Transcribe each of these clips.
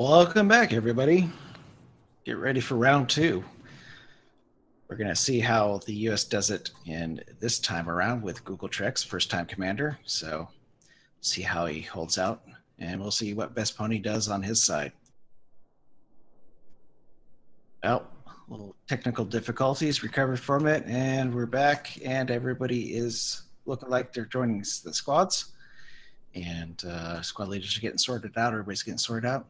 Welcome back, everybody. Get ready for round two. We're going to see how the U.S. does it in this time around with Google Trex, first time commander. So, see how he holds out, and we'll see what Best Pony does on his side. Well, little technical difficulties, recovered from it, and we're back, and everybody is looking like they're joining the squads. And uh, squad leaders are getting sorted out. Everybody's getting sorted out.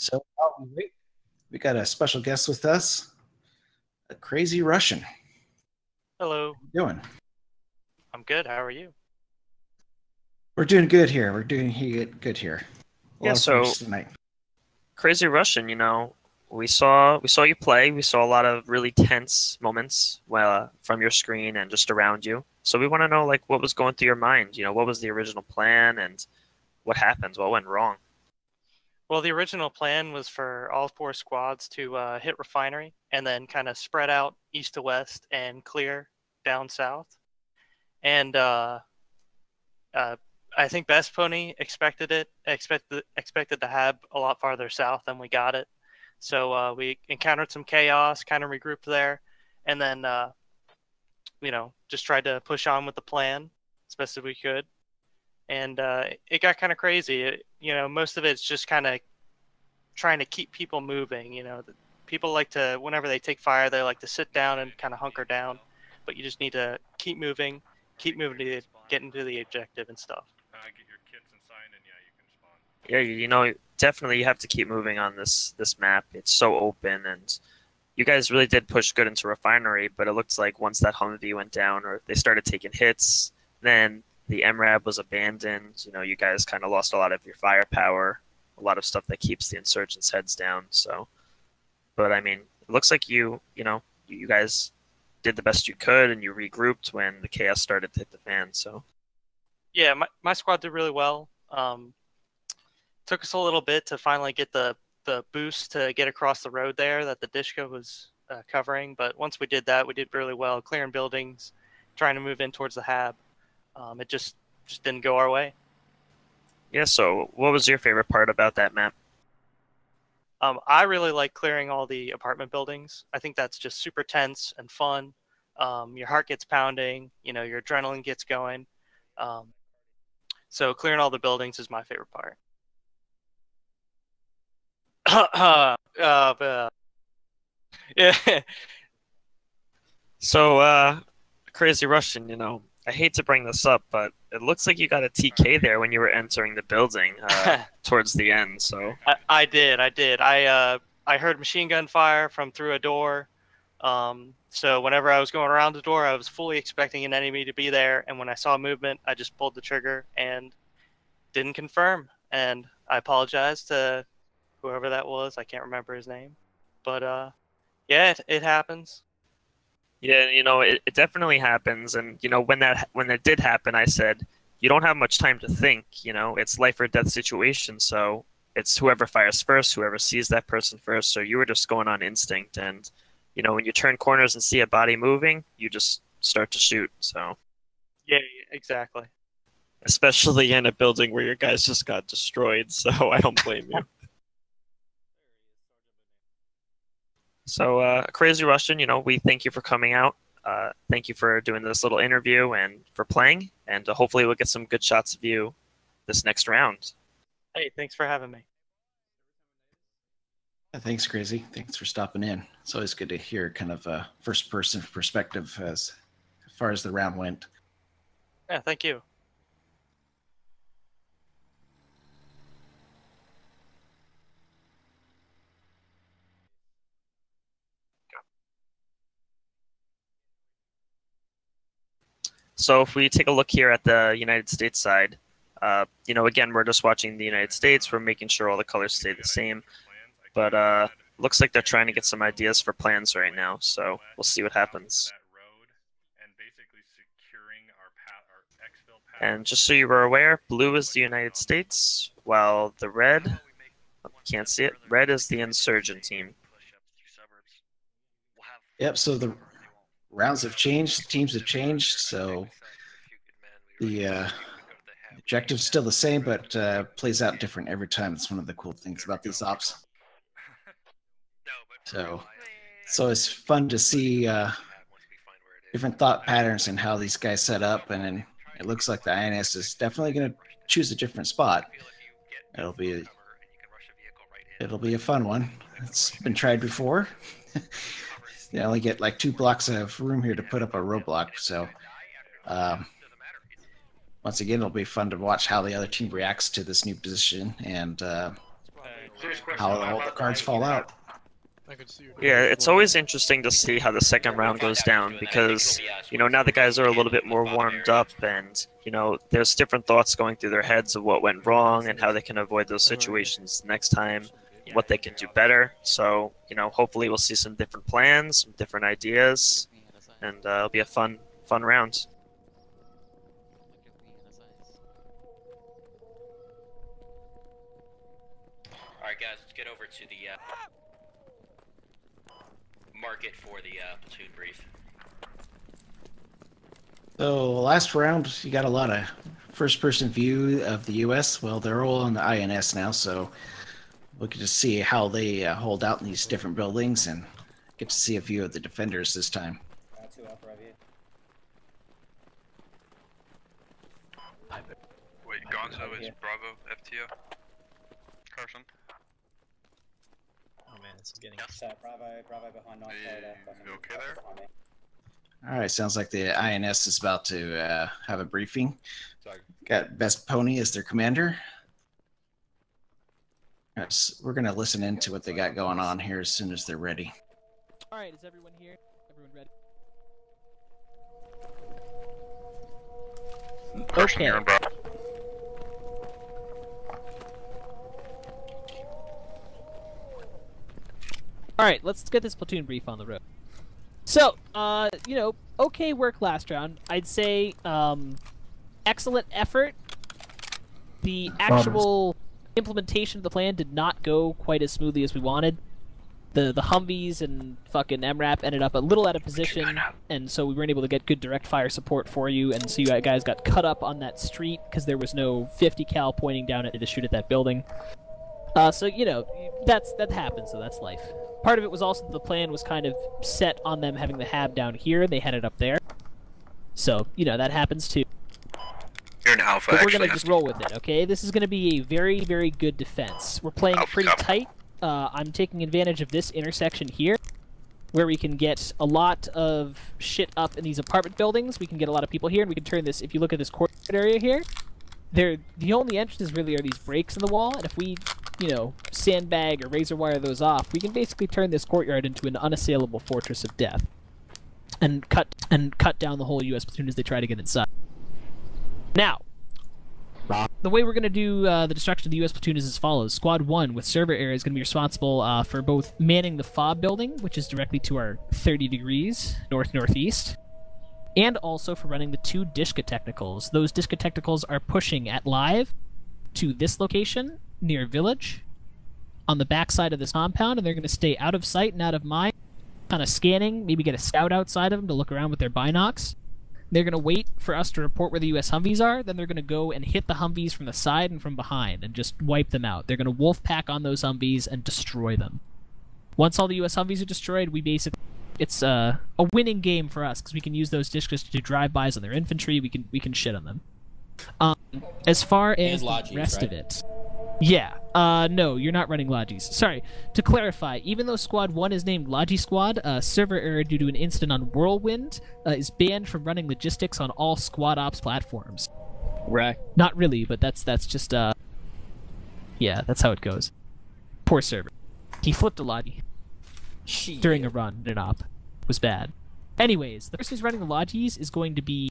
So while we wait, we got a special guest with us, a crazy Russian. Hello. How you doing? I'm good. How are you? We're doing good here. We're doing good here. A yeah. So tonight. crazy Russian. You know, we saw we saw you play. We saw a lot of really tense moments well, uh, from your screen and just around you. So we want to know like what was going through your mind. You know, what was the original plan and what happened? What went wrong? Well, the original plan was for all four squads to uh, hit refinery and then kind of spread out east to west and clear down south. And uh, uh, I think Best Pony expected it, expected expected to have a lot farther south than we got it. So uh, we encountered some chaos, kind of regrouped there, and then uh, you know just tried to push on with the plan as best as we could and uh, it got kind of crazy. It, you know, most of it's just kind of trying to keep people moving. You know, people like to whenever they take fire, they like to sit down and kind of hunker down, but you just need to keep moving, keep moving to the, get into the objective and stuff. Uh, get your kits and sign, and yeah, you can spawn. Yeah, you know, definitely you have to keep moving on this this map. It's so open and. You guys really did push good into refinery, but it looks like once that Humvee went down, or they started taking hits, then the MRAP was abandoned. You know, you guys kind of lost a lot of your firepower, a lot of stuff that keeps the insurgents' heads down. So, but I mean, it looks like you, you know, you guys did the best you could and you regrouped when the chaos started to hit the fan. So, yeah, my, my squad did really well. Um, took us a little bit to finally get the the boost to get across the road there that the Dishka was uh, covering, but once we did that, we did really well, clearing buildings, trying to move in towards the hab um, it just just didn't go our way. Yeah. So, what was your favorite part about that map? Um, I really like clearing all the apartment buildings. I think that's just super tense and fun. Um, your heart gets pounding. You know, your adrenaline gets going. Um, so clearing all the buildings is my favorite part. uh, uh, yeah. So, uh, crazy Russian, you know, I hate to bring this up, but it looks like you got a TK there when you were entering the building uh, towards the end. So I, I, did, I did. I uh, I heard machine gun fire from through a door. Um, so whenever I was going around the door, I was fully expecting an enemy to be there, and when I saw movement, I just pulled the trigger and didn't confirm. And I apologize to whoever that was. I can't remember his name, but uh, yeah, it, it happens. Yeah, you know, it, it definitely happens. And, you know, when that when that did happen, I said, you don't have much time to think, you know, it's life or death situation. So it's whoever fires first, whoever sees that person first. So you were just going on instinct. And, you know, when you turn corners and see a body moving, you just start to shoot. So. Yeah, exactly. Especially in a building where your guys just got destroyed. So I don't blame you. So, uh, Crazy Russian, you know, we thank you for coming out. Uh, thank you for doing this little interview and for playing. And uh, hopefully, we'll get some good shots of you this next round. Hey, thanks for having me. Yeah, thanks, Crazy. Thanks for stopping in. It's always good to hear kind of a first person perspective as far as the round went. Yeah, thank you. So if we take a look here at the United States side, uh, you know, again, we're just watching the United States. We're making sure all the colors stay the same. But uh, looks like they're trying to get some ideas for plans right now. So we'll see what happens. And just so you were aware, blue is the United States, while the red, can't see it, red is the insurgent team. Yep, so the rounds have changed, teams have changed, so the uh, objective's still the same, but uh, plays out different every time. It's one of the cool things about these ops. So, so it's fun to see uh, different thought patterns and how these guys set up, and then it looks like the INS is definitely going to choose a different spot. It'll be a, it'll be a fun one. It's been tried before. they only get like two blocks of room here to put up a roadblock, so um, once again, it'll be fun to watch how the other team reacts to this new position and uh, how all the cards fall out. Yeah, it's always interesting to see how the second round goes down because, you know, now the guys are a little bit more warmed up and, you know, there's different thoughts going through their heads of what went wrong and how they can avoid those situations next time, what they can do better. So, you know, hopefully we'll see some different plans, some different ideas, and uh, it'll be a fun, fun round. Alright, guys, let's get over to the uh, market for the uh, platoon brief. So last round, you got a lot of first-person view of the U.S. Well, they're all on the INS now, so we can just see how they uh, hold out in these different buildings and get to see a few of the defenders this time. Wait, Gonzo is Bravo FTO? Carson? Oh man, this is getting. Bravo, Bravo behind Are you, you okay there? All right, sounds like the INS is about to uh, have a briefing. Got Best Pony as their commander. Yes, we're gonna listen into what they got going on here as soon as they're ready. All right, is everyone here? Everyone ready? Carson, you're Okay. All right, let's get this platoon brief on the road. So, uh, you know, okay work last round. I'd say, um, excellent effort. The actual implementation of the plan did not go quite as smoothly as we wanted. The the Humvees and fucking MRAP ended up a little out of position, and so we weren't able to get good direct fire support for you, and so you guys got cut up on that street because there was no 50 cal pointing down at you to shoot at that building. Uh, so you know that's that happens. So that's life. Part of it was also the plan was kind of set on them having the hab down here, and they had it up there. So you know that happens too. You're an Alpha, But we're actually. gonna just roll with it, okay? This is gonna be a very, very good defense. We're playing Alpha pretty Alpha. tight. Uh, I'm taking advantage of this intersection here, where we can get a lot of shit up in these apartment buildings. We can get a lot of people here, and we can turn this. If you look at this court area here, there the only entrances really are these breaks in the wall, and if we, you know, sandbag or razor wire those off, we can basically turn this courtyard into an unassailable fortress of death, and cut and cut down the whole U.S. platoon as they try to get inside. Now, the way we're going to do uh, the destruction of the U.S. platoon is as follows. Squad 1 with server error is going to be responsible uh, for both manning the FOB building, which is directly to our 30 degrees north-northeast, and also for running the two Dishka Technicals. Those Dishka Technicals are pushing at live to this location near Village on the backside of this compound, and they're going to stay out of sight and out of mind, kind of scanning, maybe get a scout outside of them to look around with their binocs. They're going to wait for us to report where the U.S. Humvees are. Then they're going to go and hit the Humvees from the side and from behind and just wipe them out. They're going to wolf pack on those Humvees and destroy them. Once all the U.S. Humvees are destroyed, we basically it's uh, a winning game for us because we can use those discs to do drive-bys on their infantry. We can we can shit on them. Um, as far as the rest right? of it, yeah. Uh, no, you're not running Logis. Sorry. To clarify, even though Squad 1 is named Logi Squad, uh, server error due to an incident on Whirlwind uh, is banned from running logistics on all Squad Ops platforms. Right. Not really, but that's that's just uh Yeah, that's how it goes. Poor server. He flipped a Logi during a run in an op. It was bad. Anyways, the person who's running the Logis is going to be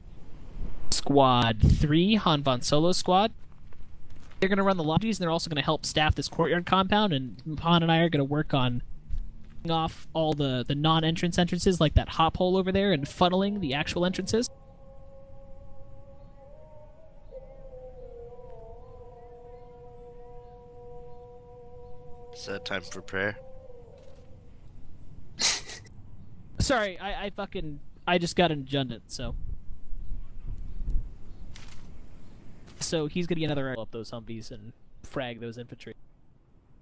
Squad 3, Han Von Solo Squad. They're going to run the Logis, and they're also going to help staff this courtyard compound, and Han and I are going to work on off all the, the non-entrance entrances, like that hop hole over there, and funneling the actual entrances. Is that time for prayer? Sorry, I, I fucking... I just got an adjunct, so... so he's gonna get another up those Humvees and frag those infantry.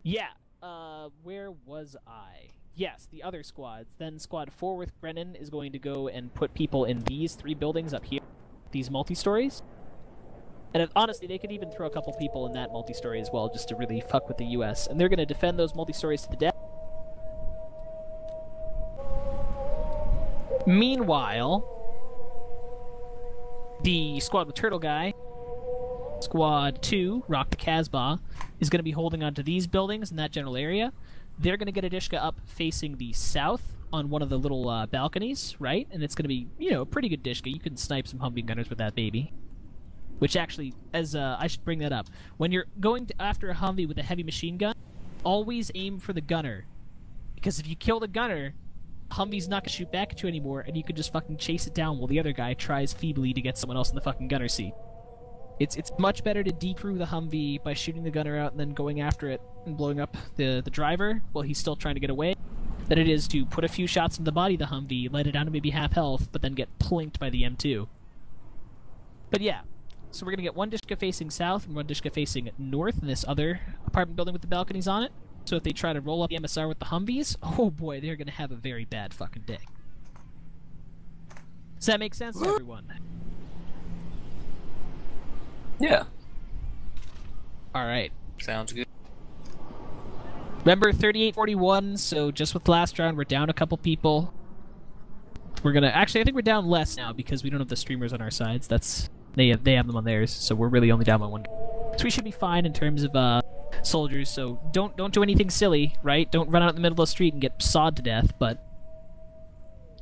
Yeah. Uh, where was I? Yes, the other squads. Then Squad 4 with Brennan is going to go and put people in these three buildings up here, these multi-stories. And if, honestly, they could even throw a couple people in that multi-story as well, just to really fuck with the U.S. And they're going to defend those multi-stories to the death. Meanwhile, the squad with Turtle Guy, Squad 2, Rock the Casbah, is going to be holding on to these buildings in that general area. They're going to get Adishka up facing the south on one of the little uh, balconies, right? And it's going to be, you know, a pretty good Dishka. You can snipe some Humvee gunners with that baby. Which actually, as uh, I should bring that up, when you're going after a Humvee with a heavy machine gun, always aim for the gunner, because if you kill the gunner, Humvee's not gonna shoot back at you anymore, and you can just fucking chase it down while the other guy tries feebly to get someone else in the fucking gunner seat. It's it's much better to decrew the Humvee by shooting the gunner out and then going after it and blowing up the the driver while he's still trying to get away, than it is to put a few shots in the body of the Humvee, let it down to maybe half health, but then get plinked by the M2. But yeah, so we're gonna get one Dishka facing south and one Dishka facing north in this other apartment building with the balconies on it. So if they try to roll up the MSR with the Humvees, oh boy, they're gonna have a very bad fucking day. Does that make sense to everyone? Yeah. Alright. Sounds good. Remember 3841, so just with last round, we're down a couple people. We're gonna actually I think we're down less now because we don't have the streamers on our sides. That's they have they have them on theirs, so we're really only down by one. So we should be fine in terms of uh soldiers, so don't don't do anything silly, right? Don't run out in the middle of the street and get sawed to death, but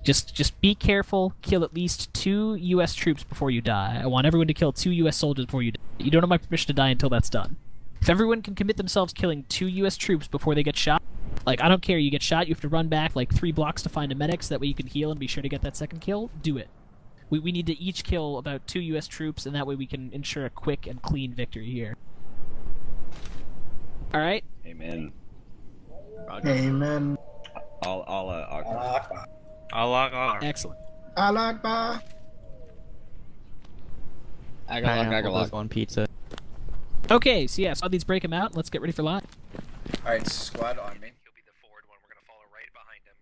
just just be careful, kill at least two US troops before you die. I want everyone to kill two US soldiers before you die. You don't have my permission to die until that's done. If everyone can commit themselves killing two US troops before they get shot, like I don't care, you get shot, you have to run back like three blocks to find a medic so that way you can heal and be sure to get that second kill, do it. We, we need to each kill about two US troops and that way we can ensure a quick and clean victory here. Alright? Amen. Amen. All, all, uh, Akbar. Allah Excellent. Allah Akbar. Agalak, agalak. one pizza. Okay, so yeah, so these break them out. Let's get ready for live. Alright, squad on me. He'll be the forward one. We're gonna follow right behind him.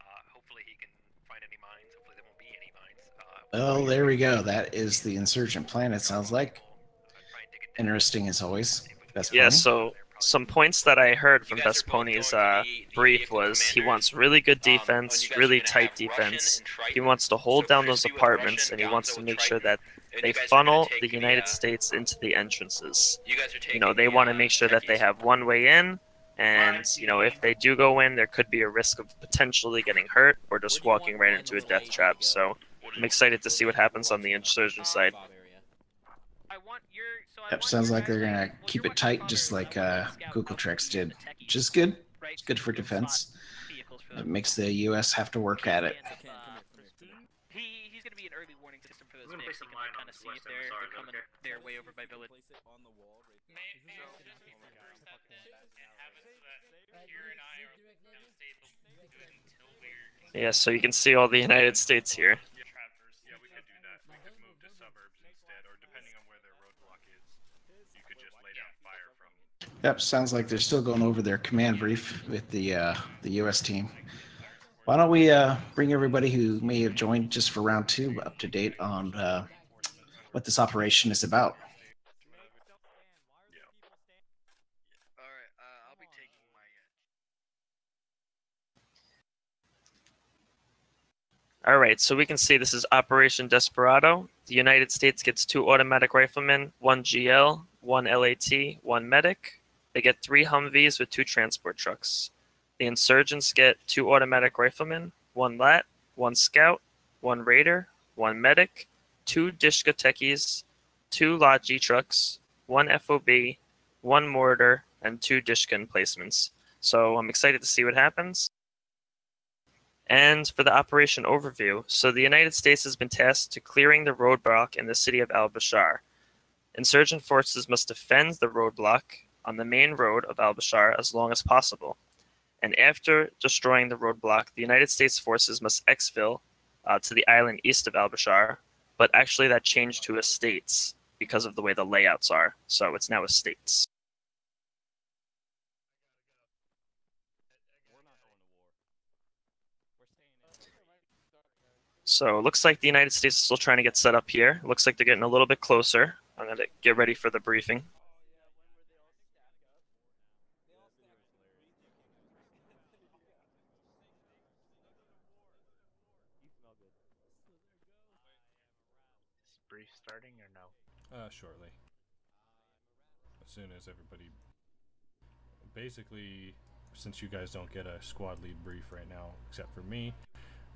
Uh, hopefully he can find any mines. Hopefully there won't be any mines. Uh, Well, there we go. That is the insurgent plan. It sounds like interesting as always. Best Yeah, pony? so some points that I heard from Best Pony's uh, brief was he wants really good Um, defense, you guys are really tight defense. He wants to hold down those apartments, and he wants to make sure that they you guys are gonna funnel the United uh, States into the entrances. You guys are taking You know, they want to uh, make sure that they have one way in, and you know, if they do go in, there could be a risk of potentially getting hurt or just walking right into a death trap. So I'm excited to see what happens on the insurgent side. I want your, so Yep, sounds like they're gonna keep it tight, just like uh, Google Trex did, which is good. It's good for defense. It makes the U.S. have to work at it. He, he's going to be an early warning system for those mix. place He a can mine kind of see if they're, they're coming okay? their way over by village. Yeah, so you can see all the United States here. Yeah, we could do that. We could move to suburbs instead, or depending on where their roadblock is, you could just lay down fire from. Yep, sounds like they're still going over their command brief with the uh, the U.S. team. Why don't we uh, bring everybody who may have joined just for round two up to date on uh, what this operation is about? All right, so we can see this is Operation Desperado. The United States gets two automatic riflemen, one GL, one LAT, one medic. They get three Humvees with two transport trucks. The insurgents get two automatic riflemen, one LAT, one scout, one raider, one medic, two Dishka techies, two Logi trucks, one FOB, one mortar, and two Dishka emplacements. So I'm excited to see what happens. And for the operation overview, so the United States has been tasked to clearing the roadblock in the city of Al Basrah. Insurgent forces must defend the roadblock on the main road of Al Basrah as long as possible. And after destroying the roadblock, the United States forces must exfil uh, to the island east of Al Basrah, but actually that changed to estates. because of the way the layouts are. So it's now estates. So it looks like the United States is still trying to get set up here. It looks like they're getting a little bit closer. I'm going to get ready for the briefing. brief starting or no? Uh, shortly. As soon as everybody. Basically, since you guys don't get a squad lead brief right now, except for me,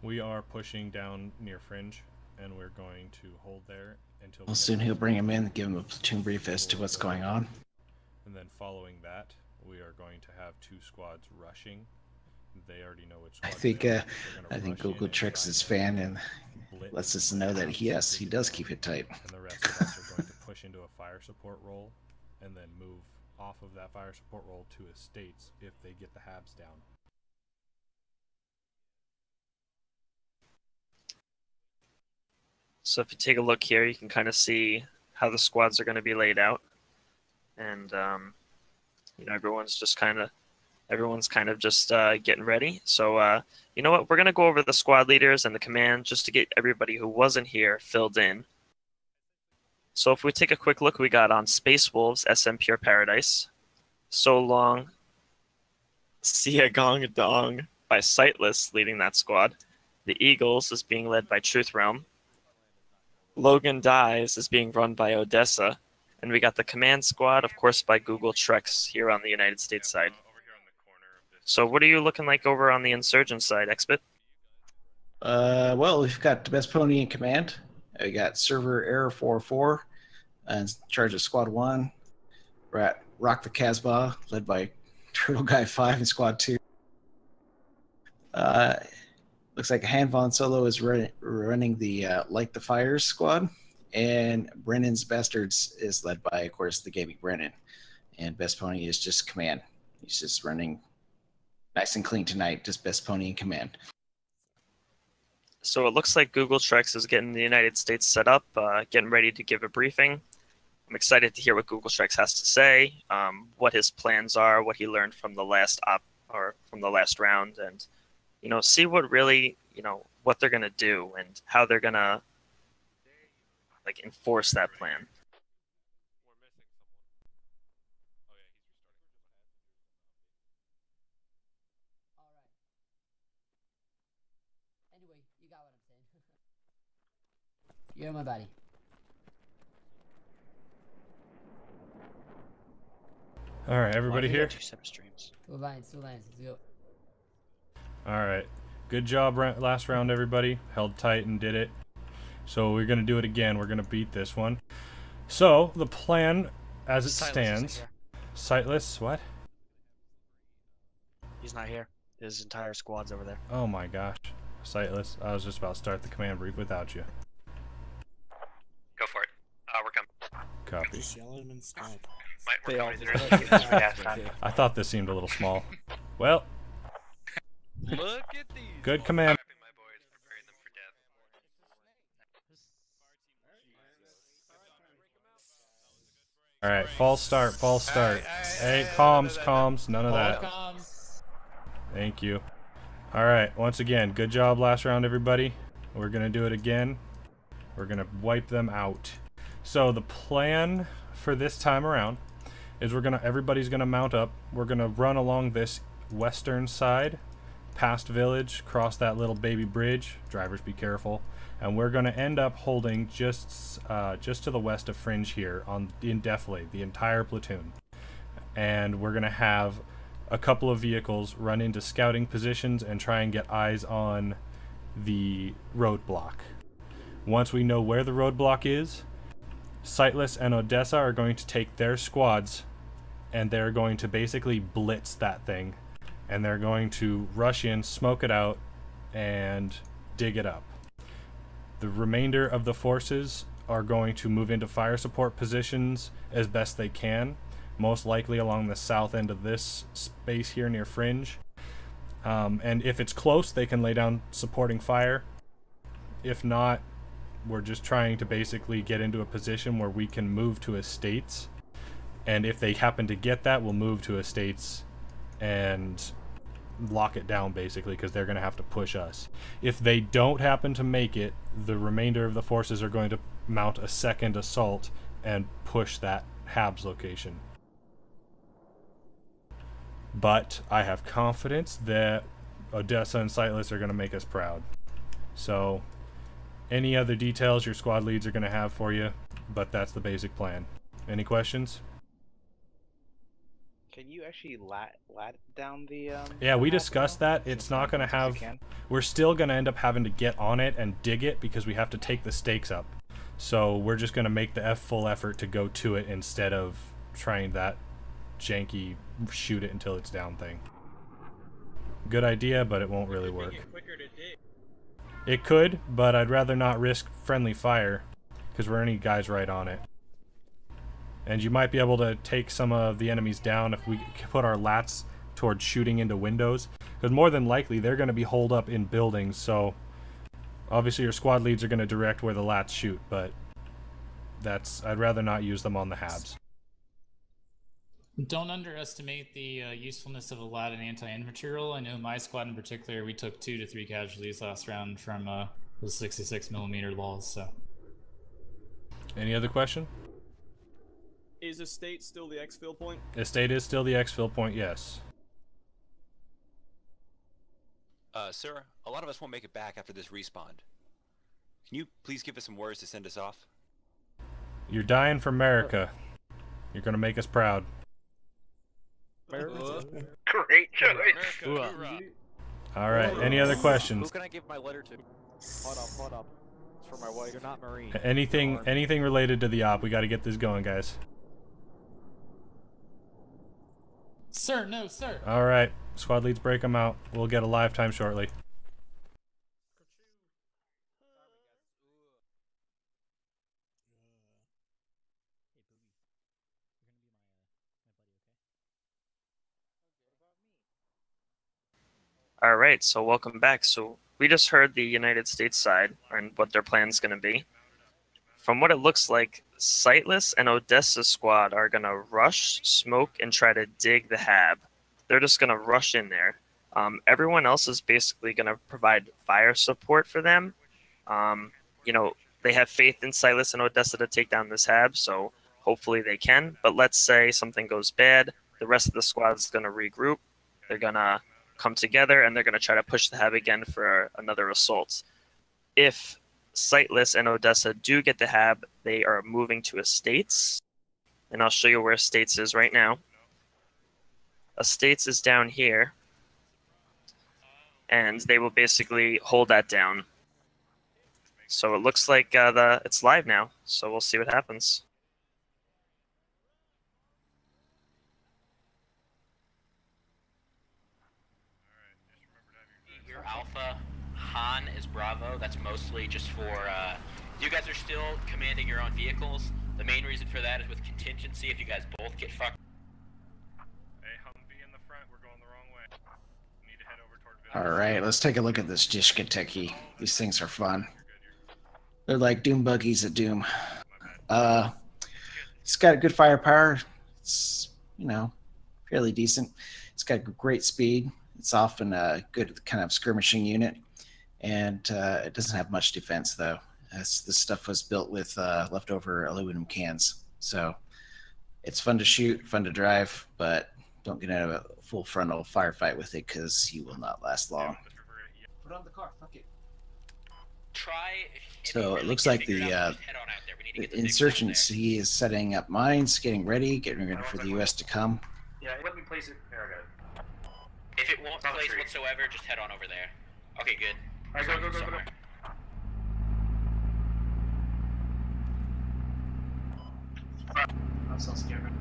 we are pushing down near Fringe, and we're going to hold there until. Well, soon he'll bring him in, and give him a platoon brief as to what's going on. And then following that, we are going to have two squads rushing. They already know which I think uh, so they're gonna I think Google Tricks try is fan and blitz lets us know that yes, he does keep it tight. and the rest of us are going to push into a fire support role and then move off of that fire support role to estates if they get the habs down. So if you take a look here, you can kind of see how the squads are going to be laid out, and um, you know everyone's just kind of everyone's kind of just uh, getting ready. So uh, you know what? We're going to go over the squad leaders and the command just to get everybody who wasn't here filled in. So if we take a quick look, we got on Space Wolves SM Pure Paradise, So Long, Sia Gong Dong by Sightless leading that squad. The Eagles is being led by Truth Realm. Logan Dies is being run by Odessa. And we got the command squad, of course, by Google Trex here on the United States side. So what are you looking like over on the insurgent side, Expit? Uh, well, we've got the best pony in command. We got server error 44 in charge of squad one. We're at Rock the Casbah, led by Turtle Guy 5 in squad two. Uh, looks like Han Von Solo is run, running the uh, Light the Fires squad. And Brennan's Bastards is led by, of course, the Gaming Brennan. And Best Pony is just command. He's just running nice and clean tonight, just Best Pony in command. So it looks like Google Trex is getting the United States set up, uh, getting ready to give a briefing. I'm excited to hear what Google Trex has to say, um, what his plans are, what he learned from the last op or from the last round, and you know, see what really you know what they're gonna do and how they're gonna like enforce that plan. Anyway, you got what I'm saying. You're my buddy. All right, everybody here. Two separate streams. Two lines, two lines. Let's go. All right. Good job last round, everybody. Held tight and did it. So we're going to do it again. We're going to beat this one. So the plan as it Sightless stands. Sightless, what? He's not here. His entire squad's over there. Oh my gosh. Sightless. I was just about to start the command brief without you. Go for it. Uh, we're coming. Copy. They all coming. just like it's gas time. I thought this seemed a little small. Well, Look at these. good command. All right, false start, false start. Hey, comms, comms, none of that. Thank you. All right, once again, good job last round, everybody. We're gonna do it again. We're gonna wipe them out. So the plan for this time around is we're gonna everybody's gonna mount up. We're gonna run along this western side, past village, cross that little baby bridge. Drivers, be careful. And we're gonna end up holding just uh, just to the west of Fringe here on in defilade, the entire platoon. And we're gonna have a couple of vehicles run into scouting positions and try and get eyes on the roadblock. Once we know where the roadblock is, Sightless and Odessa are going to take their squads and they're going to basically blitz that thing. And they're going to rush in, smoke it out, and dig it up. The remainder of the forces are going to move into fire support positions as best they can, most likely along the south end of this space here near Fringe. Um, and if it's close, they can lay down supporting fire. If not, we're just trying to basically get into a position where we can move to estates. And if they happen to get that, we'll move to estates and lock it down basically because they're going to have to push us. If they don't happen to make it, the remainder of the forces are going to mount a second assault and push that Habs location. But I have confidence that Odessa and Sightless are going to make us proud. So, any other details your squad leads are going to have for you, but that's the basic plan. Any questions? Can you actually lat lat down the um? Yeah, we discussed now? that. It's not going to have. We're still going to end up having to get on it and dig it because we have to take the stakes up. So we're just going to make the F full effort to go to it instead of trying that janky shoot it until it's down thing. Good idea, but it won't really work. It could, but I'd rather not risk friendly fire because we're any guys right on it. And you might be able to take some of the enemies down if we put our lats towards shooting into windows. Because more than likely, they're going to be holed up in buildings, so obviously your squad leads are going to direct where the lats shoot, but that's I'd rather not use them on the habs. Don't underestimate the uh, usefulness of a lot of anti-infantry roll. I know my squad in particular, we took two to three casualties last round from uh, the 66 millimeter balls. So Any other question? Is estate still the exfil point? Estate is still the exfil point, yes. Uh, sir, a lot of us won't make it back after this respawn. Can you please give us some words to send us off? You're dying for America. You're going to make us proud. Great choice. Uh, All right. Any other questions? Who can I give my letter to? Hold up, hold up. It's for my wife. You're not Marine. Anything anything related to the op, we got to get this going, guys. Sir, no, sir. All right. Squad leads break them out. We'll get a live time shortly. All right, so welcome back. So we just heard the United States side and what their plan is going to be. From what it looks like, Sightless and Odessa squad are going to rush, smoke, and try to dig the hab. They're just going to rush in there. Um, everyone else is basically going to provide fire support for them. Um, you know, they have faith in Sightless and Odessa to take down this hab, so hopefully they can. But let's say something goes bad, the rest of the squad is going to regroup. They're going to come together and they're going to try to push the hab again for another assault. If Sightless and Odessa do get the hab, they are moving to Estates. And I'll show you where Estates is right now. Estates is down here. And they will basically hold that down. So it looks like uh, the it's live now. So we'll see what happens. Your Alpha, Han is Bravo. That's mostly just for. Uh, you guys are still commanding your own vehicles. The main reason for that is with contingency. If you guys both get fucked. Hey, Humvee in the front, we're going the wrong way. Need to head over toward All right, let's take a look at this Dishka techie. These things are fun. They're like Doom buggies at Doom. Uh, it's got good firepower. It's you know fairly decent. It's got great speed. It's often a good kind of skirmishing unit, and uh, it doesn't have much defense though. As this stuff was built with uh, leftover aluminum cans, so it's fun to shoot, fun to drive, but don't get into a full frontal firefight with it because you will not last long. Put on the car. Fuck it. Try. So it looks like the, uh, the insurgency is setting up mines, getting ready, getting ready for the U.S. to come. Yeah, let me place it. There, I got it. If it won't place whatsoever, just head on over there. Okay, good. Alright, go, go, go, go, go. I'm so scared.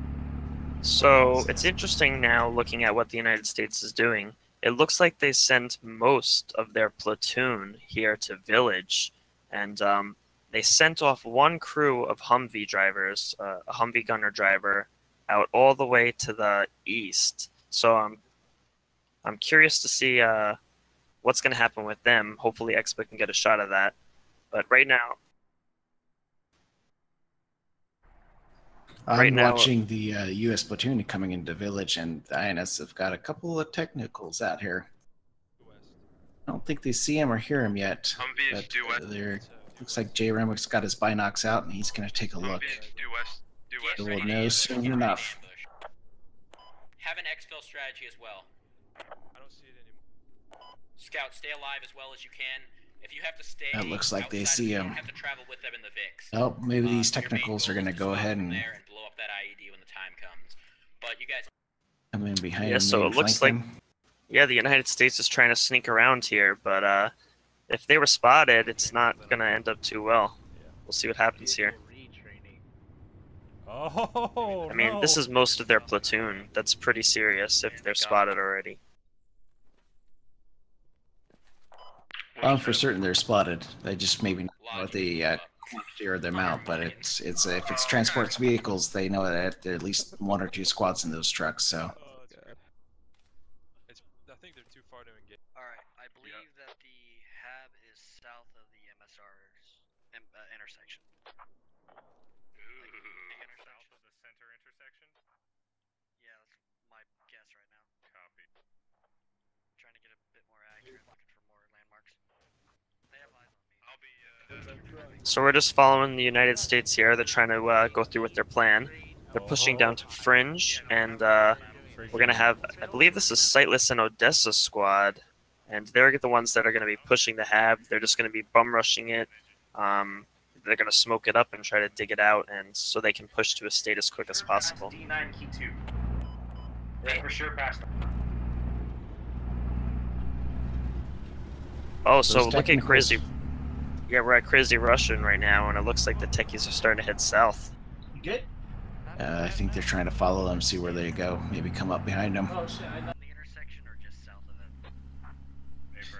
So it's interesting now looking at what the United States is doing. It looks like they sent most of their platoon here to Village, and um, they sent off one crew of Humvee drivers, uh, a Humvee gunner driver, out all the way to the east. So I'm, I'm curious to see uh, what's going to happen with them. Hopefully, Expo can get a shot of that. But right now, I'm right now, watching the uh, U.S. platoon coming into village, and the INS have got a couple of technicals out here. I don't think they see him or hear him yet. But looks like Jay Remick's got his binocs out, and he's going to take a look. We'll know soon enough. Have an exfil strategy as well. I don't see it anymore. Scout, stay alive as well as you can. If you have to stay, That looks like they see him. have to travel with them in the VIX. Oh, maybe these Um, technicals are gonna go ahead and there and blow up that IED when the time comes. But you guys come in behind Yeah, him. so it looks like him. yeah, the United States is trying to sneak around here, but uh, if they were spotted, it's not gonna end up too well. We'll see what happens here. Oh, I mean, this is most of their platoon. That's pretty serious if they're spotted already. Well, for certain they're spotted. They just maybe not know the uh, quantity or the amount, but it's it's if it's transports vehicles, they know that there are at least one or two squads in those trucks. So It's, I think they're too far to engage. Alright, I believe that the HAB is south of the MSR's im- uh, intersection. South of the center intersection. Yeah, that's my guess right now. Copy. Trying to get a bit more accurate, looking for more landmarks. They have eyes on me. I'll be. Uh, So we're just following the United States here. They're trying to uh, go through with their plan. They're pushing down to Fringe, and uh, we're gonna have, I believe this is Sightless and Odessa squad, and they're the ones that are gonna be pushing the Hab. They're just gonna be bum rushing it. Um, they're gonna smoke it up and try to dig it out, and so they can push to a state as quick as possible. D9 key 2. Yeah, for sure past. Oh, so Those look at. Crazy. Yeah, we're at Crazy Russian right now, and it looks like the techies are starting to head south. You good? uh, I think they're trying to follow them, see where they go. Maybe come up behind them. Oh shit, The intersection or just south of it?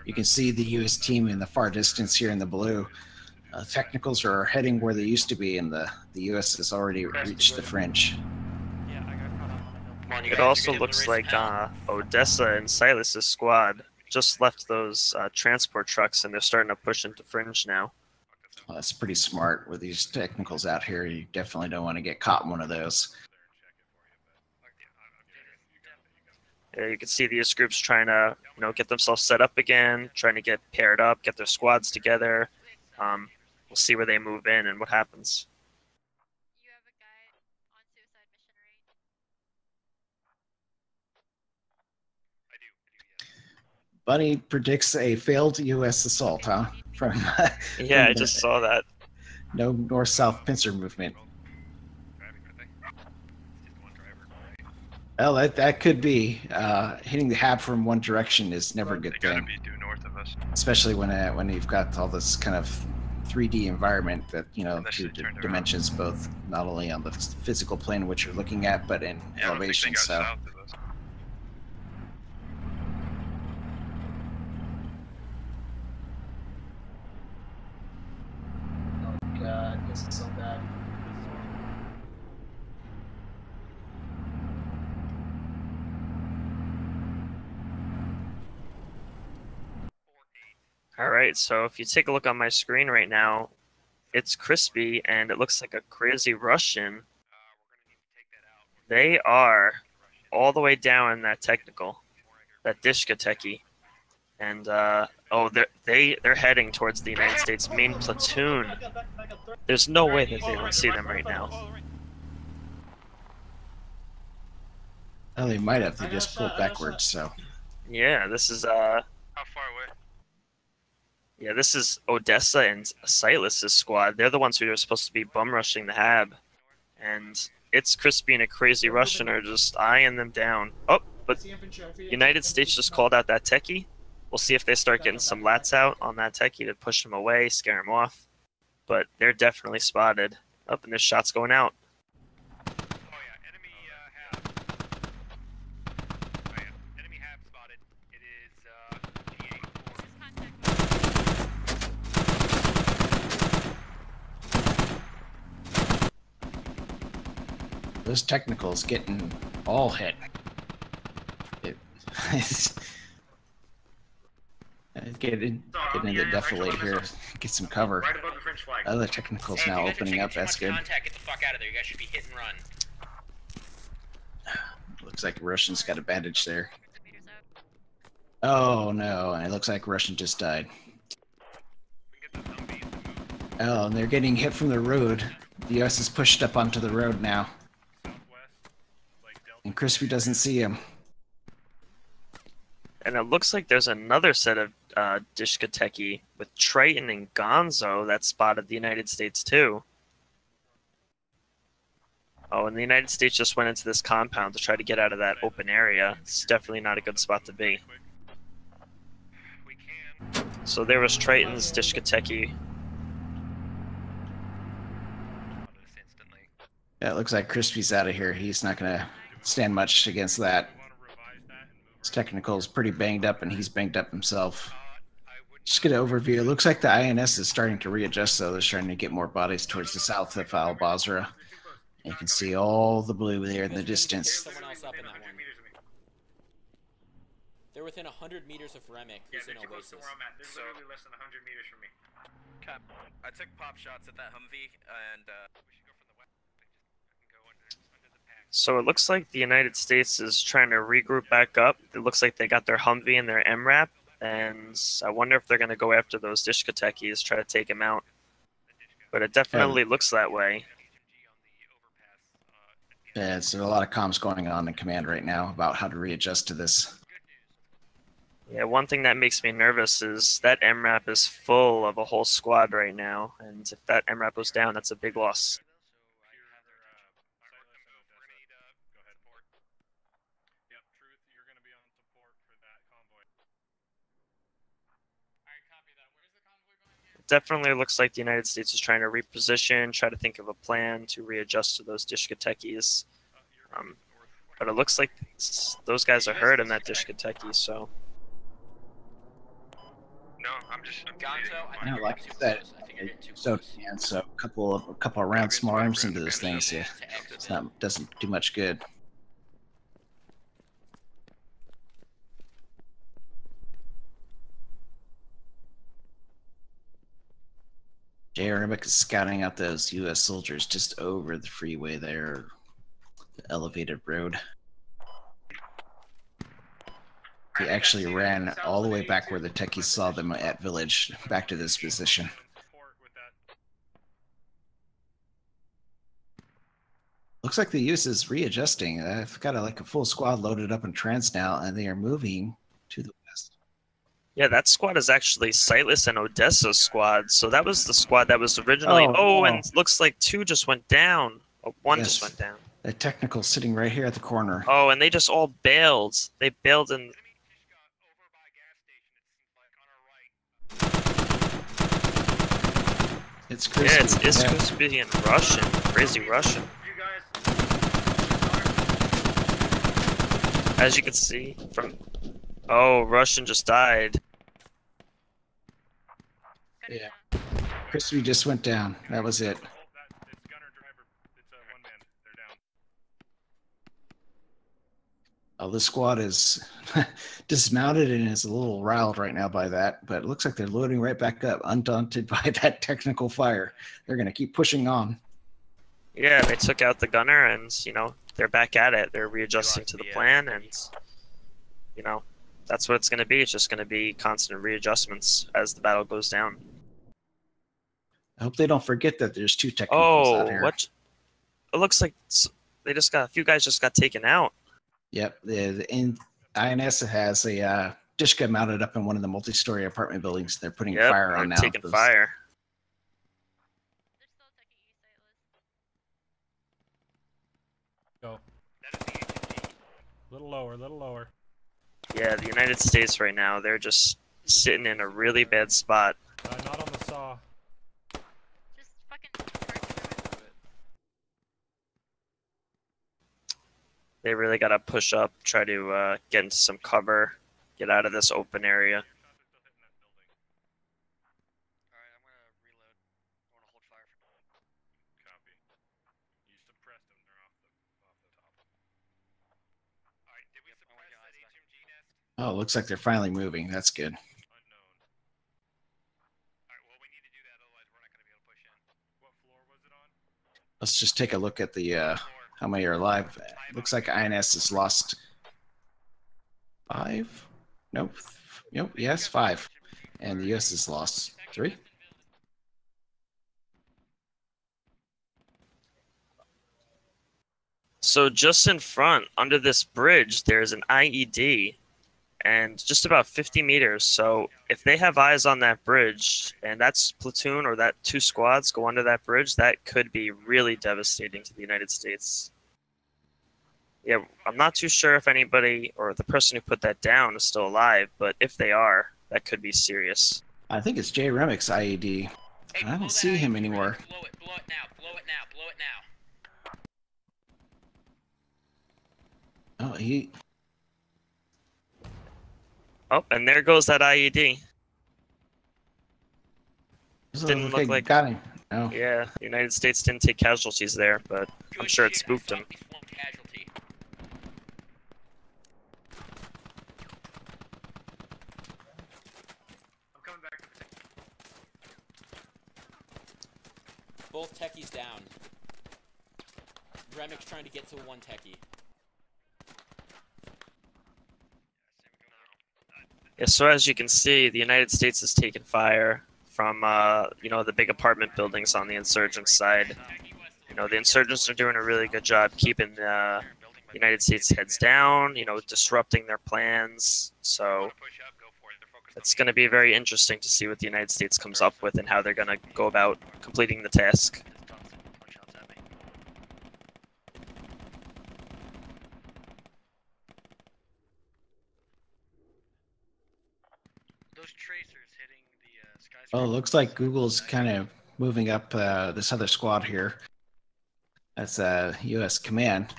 You can see the U.S. team in the far distance here in the blue. Uh, technicals are heading where they used to be, and the the U.S. has already reached the French. Come It also looks like uh, Odessa and Sightless's squad just left those uh, transport trucks, and they're starting to push into Fringe now. Well, that's pretty smart with these technicals out here. You definitely don't want to get caught in one of those. Yeah, you can see these groups trying to, you know, get themselves set up again, trying to get paired up, get their squads together. Um, we'll see where they move in and what happens. Bunny predicts a failed U.S. assault, huh? From Yeah, I just the- saw that. no north-south pincer movement. Well, that that could be. Uh, hitting the hab from one direction is never a good They gotta thing, be due north of us. especially when uh, when you've got all this kind of 3D environment that you know Unless two they turned around. dimensions, both not only on the physical plane which you're looking at, but in Yeah, I don't think they elevation. got So. south of us. Oh god, this is so bad. All right, so if you take a look on my screen right now, it's crispy and it looks like a crazy Russian. They are all the way down in that technical, that Dishka techie, and uh, oh, they're they they're heading towards the United States main platoon. There's no way that they don't see them right now. Well, they might have. They just pulled backwards. So. Yeah, this is uh, How far away? Yeah, this is Odessa and Sightless's squad. They're the ones who are supposed to be bum rushing the Hab, and it's Crispy and a crazy Russian are just eyeing them down. Oh, but United States just called out that techie. We'll see if they start getting some lats out on that techie to push him away, scare him off. But they're definitely spotted. Up, and there's shots going out. Oh yeah, enemy uh, hab. Oh yeah, enemy hab spotted. It is uh, G8 Those technicals getting all hit. It, it's, uh, get in, get into defilade here. Get some cover. Right above the fringe flag. Other technicals Hey, now you guys are opening up. That's good. Contact, get the fuck out of there. You guys should be hit and run. Looks like Russian's got a bandage there. Oh no, and it looks like Russian just died. Oh, and they're getting hit from the road. The US is pushed up onto the road now. And Crispy doesn't see him. And it looks like there's another set of uh, Dishka techie with Triton and Gonzo that spotted the United States too. Oh, and the United States just went into this compound to try to get out of that open area. It's definitely not a good spot to be. So there was Triton's Dishka techie. Yeah, it looks like Crispy's out of here. He's not gonna stand much against that. His technical is pretty banged up, and he's banged up himself. Just get an overview. It looks like the INS is starting to readjust, though. They're starting to get more bodies towards the south of Al Basrah. You can see all the blue there in the distance. Someone else up in that one. They're within 100 meters of Remick, who's in Oasis. They're literally less than 100 meters from me. Cap, I took pop shots at that Humvee, and uh, So it looks like the United States is trying to regroup back up. It looks like they got their Humvee and their MRAP, and I wonder if they're going to go after those Dishka techies, try to take them out. But it definitely looks that way. Yeah, it's a lot of comms going on in command right now about how to readjust to this. Yeah, one thing that makes me nervous is that MRAP is full of a whole squad right now, and if that MRAP goes down, that's a big loss. Definitely looks like the United States is trying to reposition, try to think of a plan to readjust to those Dishka techies. Um, but it looks like those guys are hurt in that Dishka techie, so. No, I'm just. I'm Gonzo, I Yeah, think like I said, so and so a couple of a couple of round small arms into those things, yeah, it's not doesn't do much good. Jay is scouting out those U.S. soldiers just over the freeway there, the elevated road. He actually ran all the way back where the techies saw them at village, back to this position. Looks like the use is readjusting. I've got a, like a full squad loaded up in trans now, and they are moving to the. Yeah, that squad is actually Sightless and Odessa's squad. So that was the squad that was originally. Oh, Oh, and looks like two just went down. Oh, one Yes. just went down. The technical sitting right here at the corner. Oh, and they just all bailed. They bailed in. It's crispy. Yeah, it's, it's Yeah. crispy and Russian. Crazy Russian. As you can see from. Oh, Russian just died. Yeah. Crispy just went down. That was it. Oh, the squad is dismounted and is a little riled right now by that, but it looks like they're loading right back up, undaunted by that technical fire. They're going to keep pushing on. Yeah, they took out the gunner, and you know they're back at it. They're readjusting to the plan, and you know that's what it's going to be. It's just going to be constant readjustments as the battle goes down. I hope they don't forget that there's two technicals Oh, out here. what? It looks like they just got a few guys just got taken out. Yep. The, the in, INS has a uh, Dishka mounted up in one of the multi-story apartment buildings. They're putting Yep, fire on now. they're on now. taking Those- fire. Go. Little lower, little lower. Yeah, the United States right now, they're just sitting in a really bad spot. Uh, not on the saw. They really got to push up, try to uh, get into some cover, get out of this open area. Oh, looks like they're finally moving. That's good. Let's just take a look at the uh, how many are alive. Looks like INS has lost five. Nope. Nope. Yes, five. And the US has lost three. So just in front, under this bridge, there's an IED, and just about 50 meters. So if they have eyes on that bridge, and that's platoon or that two squads go under that bridge, that could be really devastating to the United States. Yeah, I'm not too sure if anybody or the person who put that down is still alive, but if they are, that could be serious. I think it's Jay Remick's IED. And I don't see him anymore. Blow it, blow it now, blow it now, blow it now. Oh, he. Oh, and there goes that IED. Doesn't Didn't look look like like. got him. No. Yeah, the United States didn't take casualties there, but I'm sure it spooked them. Both techies down. Remick's trying to get to one techie. Yeah, so as you can see, the United States has taken fire from, uh, you know, the big apartment buildings on the insurgent side. You know, the insurgents are doing a really good job keeping the United States heads down, you know, disrupting their plans. So it's going to be very interesting to see what the United States comes up with and how they're going to go about completing the task. Those tracers hitting the uh, skyscraper. Oh, looks like Google's kind of moving up uh, this other squad here. That's uh, U.S. Command.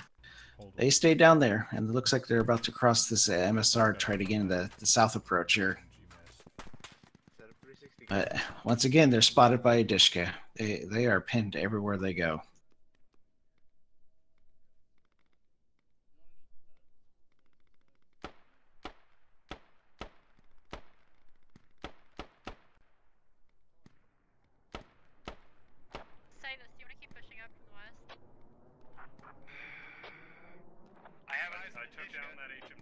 They stay down there, and it looks like they're about to cross this uh, MSR to try to gain the, the south approach here. But once again, they're spotted by Adishka. They they are pinned everywhere they go. Cyrus, do you want to keep pushing up from the west? I have I took down that HM.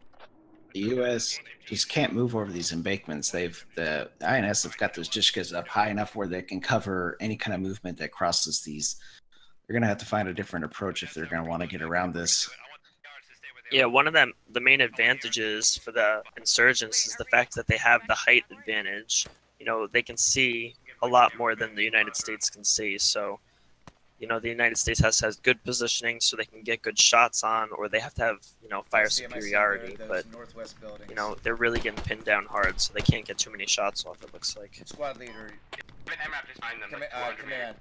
Just can't move over these embankments. They've the INS have got those Dishkas up high enough where they can cover any kind of movement that crosses these. They're gonna have to find a different approach if they're gonna want to get around this. Yeah, one of them, the main advantages for the insurgents is the fact that they have the height advantage. You know, they can see a lot more than the United States can see. So, you know, the United States has has good positioning, so they can get good shots on, or they have to have you know fire see 'em, superiority. those But northwest buildings. you know, they're really getting pinned down hard, so they can't get too many shots off. It looks like. Squad leader. Uh, command.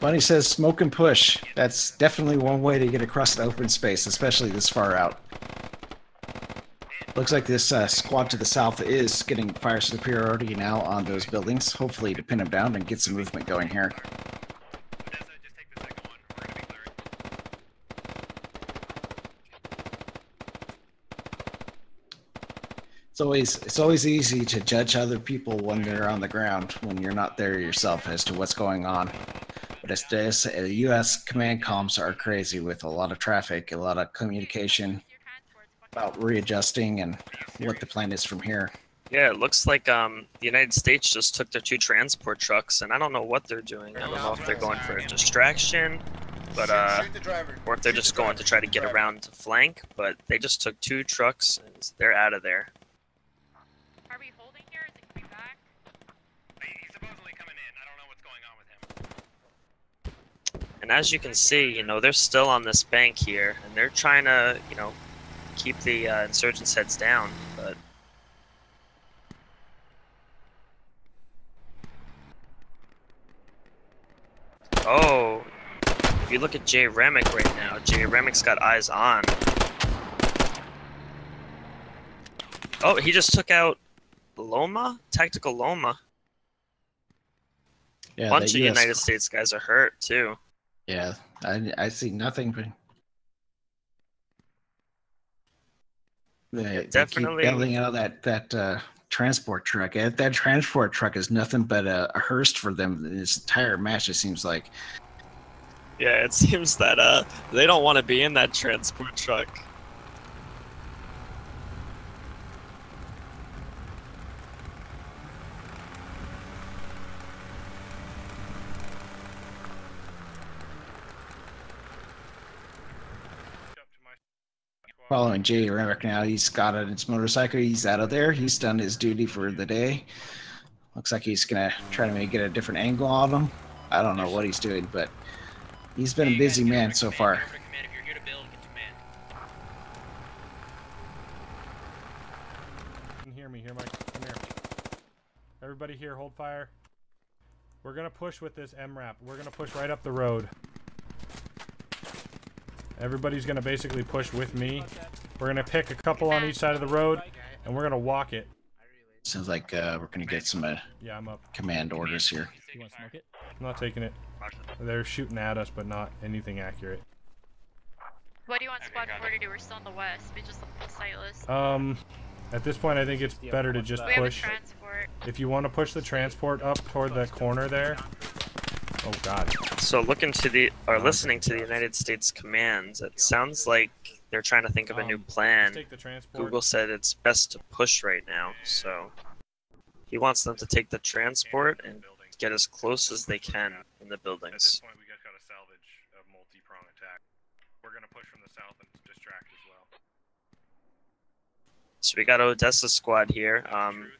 Bunny says smoke and push. That's definitely one way to get across the open space, especially this far out. Looks like this uh, squad to the south is getting fire superiority now on those buildings, hopefully to pin them down and get some movement going here. It's always it's always easy to judge other people when they're on the ground when you're not there yourself as to what's going on. But it's this uh, U.S. command comms are crazy with a lot of traffic, a lot of communication about readjusting and what the plan is from here. Yeah, it looks like um, the United States just took their two transport trucks, and I don't know what they're doing. I don't know if they're going for a distraction, but uh, or if they're just going to try to get around to flank. But they just took two trucks, and they're out of there. Are we holding here? Is it coming back? He's supposedly coming in. I don't know what's going on with him. And as you can see, you know they're still on this bank here, and they're trying to, you know, keep the uh, insurgents' heads down. But oh, if you look at Jay Remick right now, Jay Remick's got eyes on. Oh, he just took out Loma, tactical Loma. Yeah, A bunch of US United States guys are hurt too. Yeah, I I see nothing but. They, they keep definitely- bailing out that that uh, transport truck. That, that transport truck is nothing but a, a hearse for them. This entire match, it seems like. Yeah, it seems that uh they don't want to be in that transport truck. Following Jay Remick now, he's got on his motorcycle. He's out of there. He's done his duty for the day. Looks like he's gonna try to make get a different angle on him. I don't know what he's doing, but he's been a busy man so far. Can hear me here, Mike. Come here. Everybody here, hold fire. We're gonna push with this MRAP. We're gonna push right up the road. Everybody's gonna basically push with me. We're gonna pick a couple on each side of the road, and we're gonna walk it. Sounds like uh, we're gonna get some uh, Yeah, I'm up. command orders here. You want to smoke it? I'm not taking it. They're shooting at us, but not anything accurate. What do you want Squad 4 to do? We're still in the west. We just left the site list. Um, at this point, I think it's better to just we have a push. transport. If you want to push the transport up toward that corner there. Oh God. So looking to the or listening to the United States commands, it sounds like they're trying to think of a new plan. take the transport. Google said it's best to push right now, so he wants them to take the transport and get as close as they can in the buildings. point, we guys got to salvage a multi-prong attack. We're gonna push from the south and distract as well. So we got Odessa squad here. Um,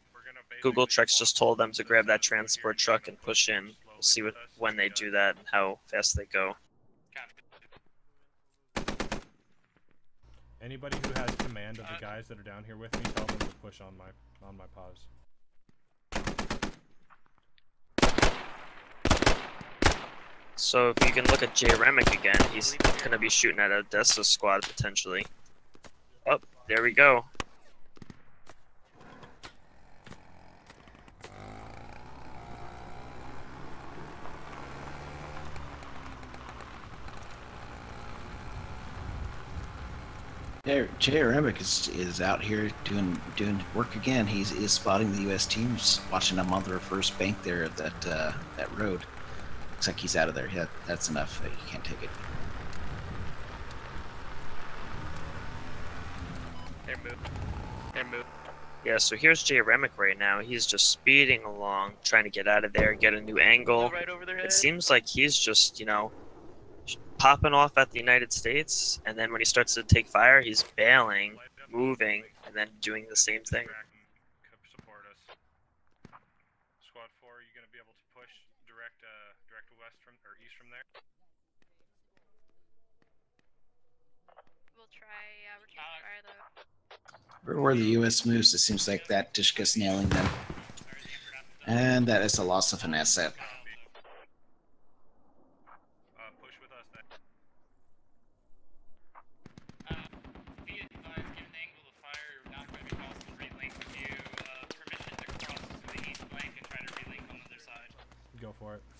Google Trex just told them to grab that transport truck and push in. We'll see what when they do that and how fast they go. Anybody who has command of the guys that are down here with me, tell them to push on my on my pause. So if you can look at Jay Remick again, he's gonna be shooting at Odessa squad potentially. Oh, there we go. Jay, Jay Remick is is out here doing doing work again. He's is spotting the U.S. teams, watching them on the reverse bank there of that uh, that road. Looks like he's out of there. Yeah, that's enough. You can't take it. They're moving. They're moving. Yeah, so here's Jay Remick right now. He's just speeding along, trying to get out of there, get a new angle. Right over their It seems like he's just, you know, popping off at the United States, and then when he starts to take fire, he's bailing, moving, and then doing the same thing. Support us. Squad four, are you gonna be able to push direct, direct west from or east from there? We'll try. Yeah, we're trying fire though. Where the U.S. moves, it seems like that Dishka's nailing them. And that is a loss of an asset.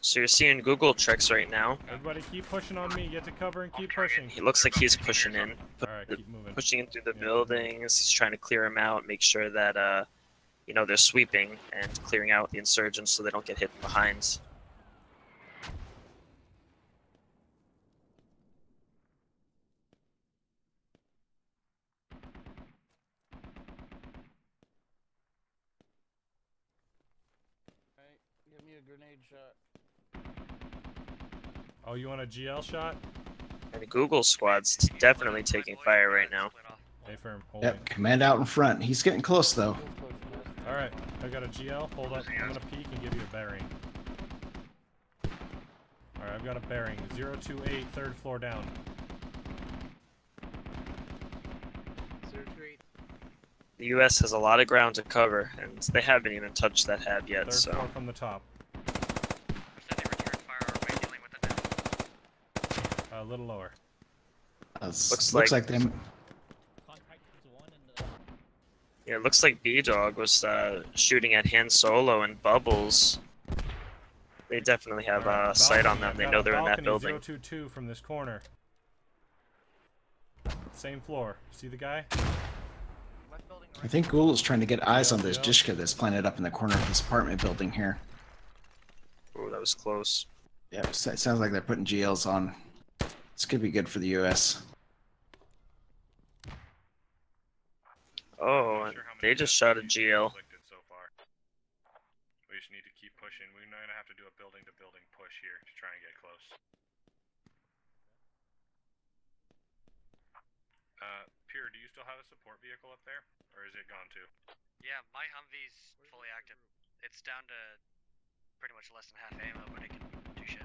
So you're seeing Google Trex right now. Everybody keep pushing on me. Get to cover and keep pushing. He looks like he's pushing in, pu- Alright, keep moving. pushing in through the buildings. He's trying to clear them out, make sure that uh, you know, they're sweeping and clearing out the insurgents so they don't get hit from behind. Give me a grenade shot. Oh, you want a GL shot? And the Google squad's definitely taking fire right now. Stay firm. Hold Yep, command out in front. He's getting close though. All right, I got a GL. Hold up. I'm gonna peek and give you a bearing. All right, I've got a bearing. 028, third floor down. The U.S. has a lot of ground to cover, and they haven't even touched that hab yet. Third So floor from the top. A little lower. Looks, Looks looks like- like them. yeah, it looks like B Dog was uh, shooting at Han Solo and Bubbles. They definitely have a sight on them. They know they're in that balcony building. 022 from this corner. Same floor. See the guy? I think Ghoul's trying to get eyes on this Dishka that's planted up in the corner of this apartment building here. Oh, that was close. Yeah, it sounds like they're putting GLs on This could be good for the U.S. Oh, and they just shot a GL. So far. We just need to keep pushing. We're gonna have to do a building to building push here to try and get close. Uh, Pierre, do you still have a support vehicle up there, or is it gone too? Yeah, my Humvee's fully active. It's down to pretty much less than half ammo, but it can do shit.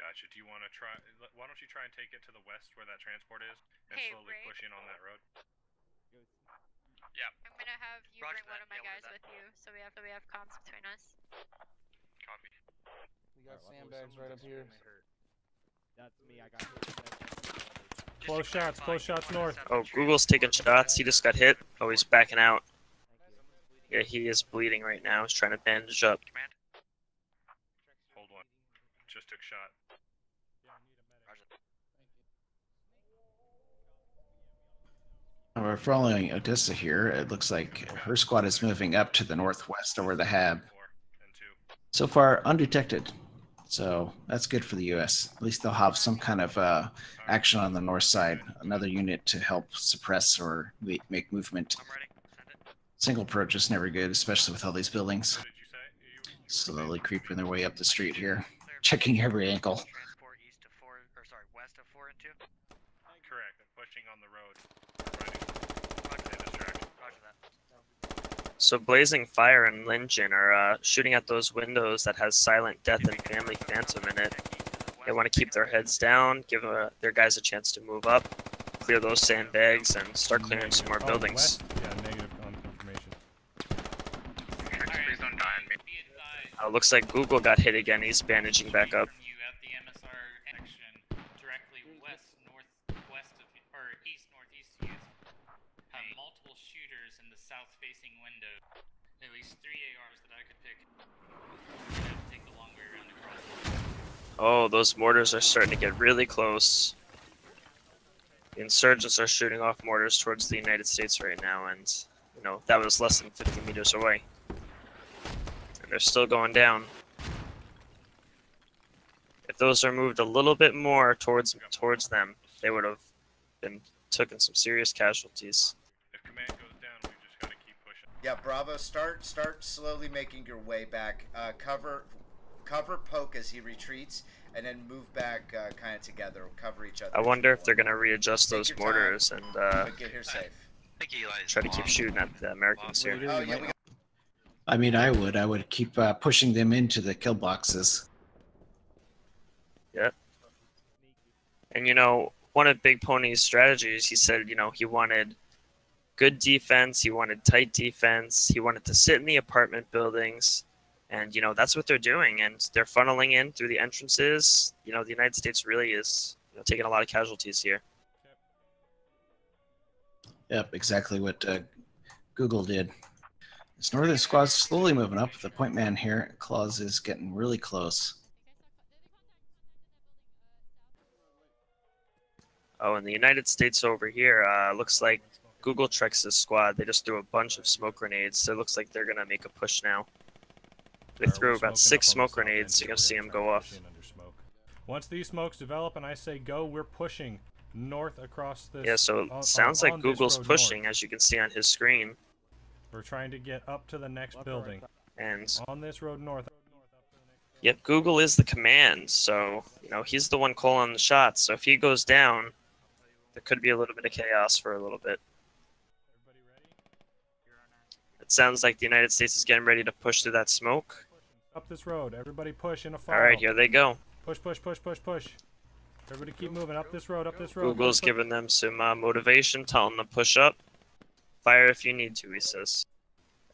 Gotcha. Do you want to try? Why don't you try and take it to the west where that transport is, and Hey, slowly Ray. push in on that road? Yeah. I'm gonna have you Roger bring one of my Yeah, guys with you, so we have we have comms between us. Copy. We got sandbags right up here. That's me. I got hit. Close shots, close shots north. Oh, Google's taking shots. He just got hit. Oh, he's backing out. Yeah, he is bleeding right now. He's trying to bandage up. Hold one. Just took shot. Uh, We're following Odessa here. It looks like her squad is moving up to the northwest over the Hab. So far, undetected. So that's good for the U.S. At least they'll have some kind of uh, action on the north side. Another unit to help suppress or make movement. Single approach is never good, especially with all these buildings. Slowly creeping their way up the street here, checking every ankle. Transport east of four, or sorry, west of four and two. Correct. Pushing on the road. Roger that. Roger that. So Blazing Fire and Linjin are uh, shooting at those windows that has Silent Death and Family Phantom in it. They want to keep their heads down, give uh, their guys a chance to move up, clear those sandbags, and start clearing some more buildings. west? Yeah, negative on confirmation. Please don't die on me. Uh, looks like Google got hit again. He's bandaging back up. You at the MSR section directly west northwest of or east northeast of you have multiple shooters in the south facing window. At least three ARs that I could pick. I'd have to take the long way around to cross. Oh, those mortars are starting to get really close. The insurgents are shooting off mortars towards the United States right now, and you know that was less than 50 meters away. And they're still going down. If those are moved a little bit more towards towards them, they would have been taken some serious casualties. Yeah, Bravo. Start start slowly making your way back. Uh, cover cover poke as he retreats, and then move back uh, kind of together. Cover each other. I wonder if they're gonna readjust Take those your time, mortars and uh, get here safe. try to keep shooting at the Americans here. Oh yeah, we got I mean, I would. I would keep uh, pushing them into the kill boxes. Yeah. And you know, one of Big Pony's strategies, he said, you know, he wanted good defense, he wanted tight defense, he wanted to sit in the apartment buildings, and you know, that's what they're doing, and they're funneling in through the entrances. You know, the United States really is you know, taking a lot of casualties here. Yep, exactly what uh, Google did. This northern squad's slowly moving up. The point man here, Claus, is getting really close. Oh, and the United States over here uh, looks like Google Trex's squad. They just threw a bunch of smoke grenades. So it looks like they're gonna make a push now. They Alright, threw about six up on the smoke grenades. You're gonna see them go off. push in under smoke. Once these smokes develop and I say go, we're pushing north across this. Yeah, so it sounds on- like on this Google's pushing, north. as you can see on his screen. We're trying to get up to the next building. And on this road north. Yep, Google is the command, so you know he's the one calling the shots. So if he goes down, there could be a little bit of chaos for a little bit. It sounds like the United States is getting ready to push through that smoke. Up this road. Everybody push in a file. All right, here they go. Push, push, push, push, push. Everybody keep moving up this road, up this road. Google's push, push. giving them some uh, motivation, telling them to push up. Fire if you need to, he says.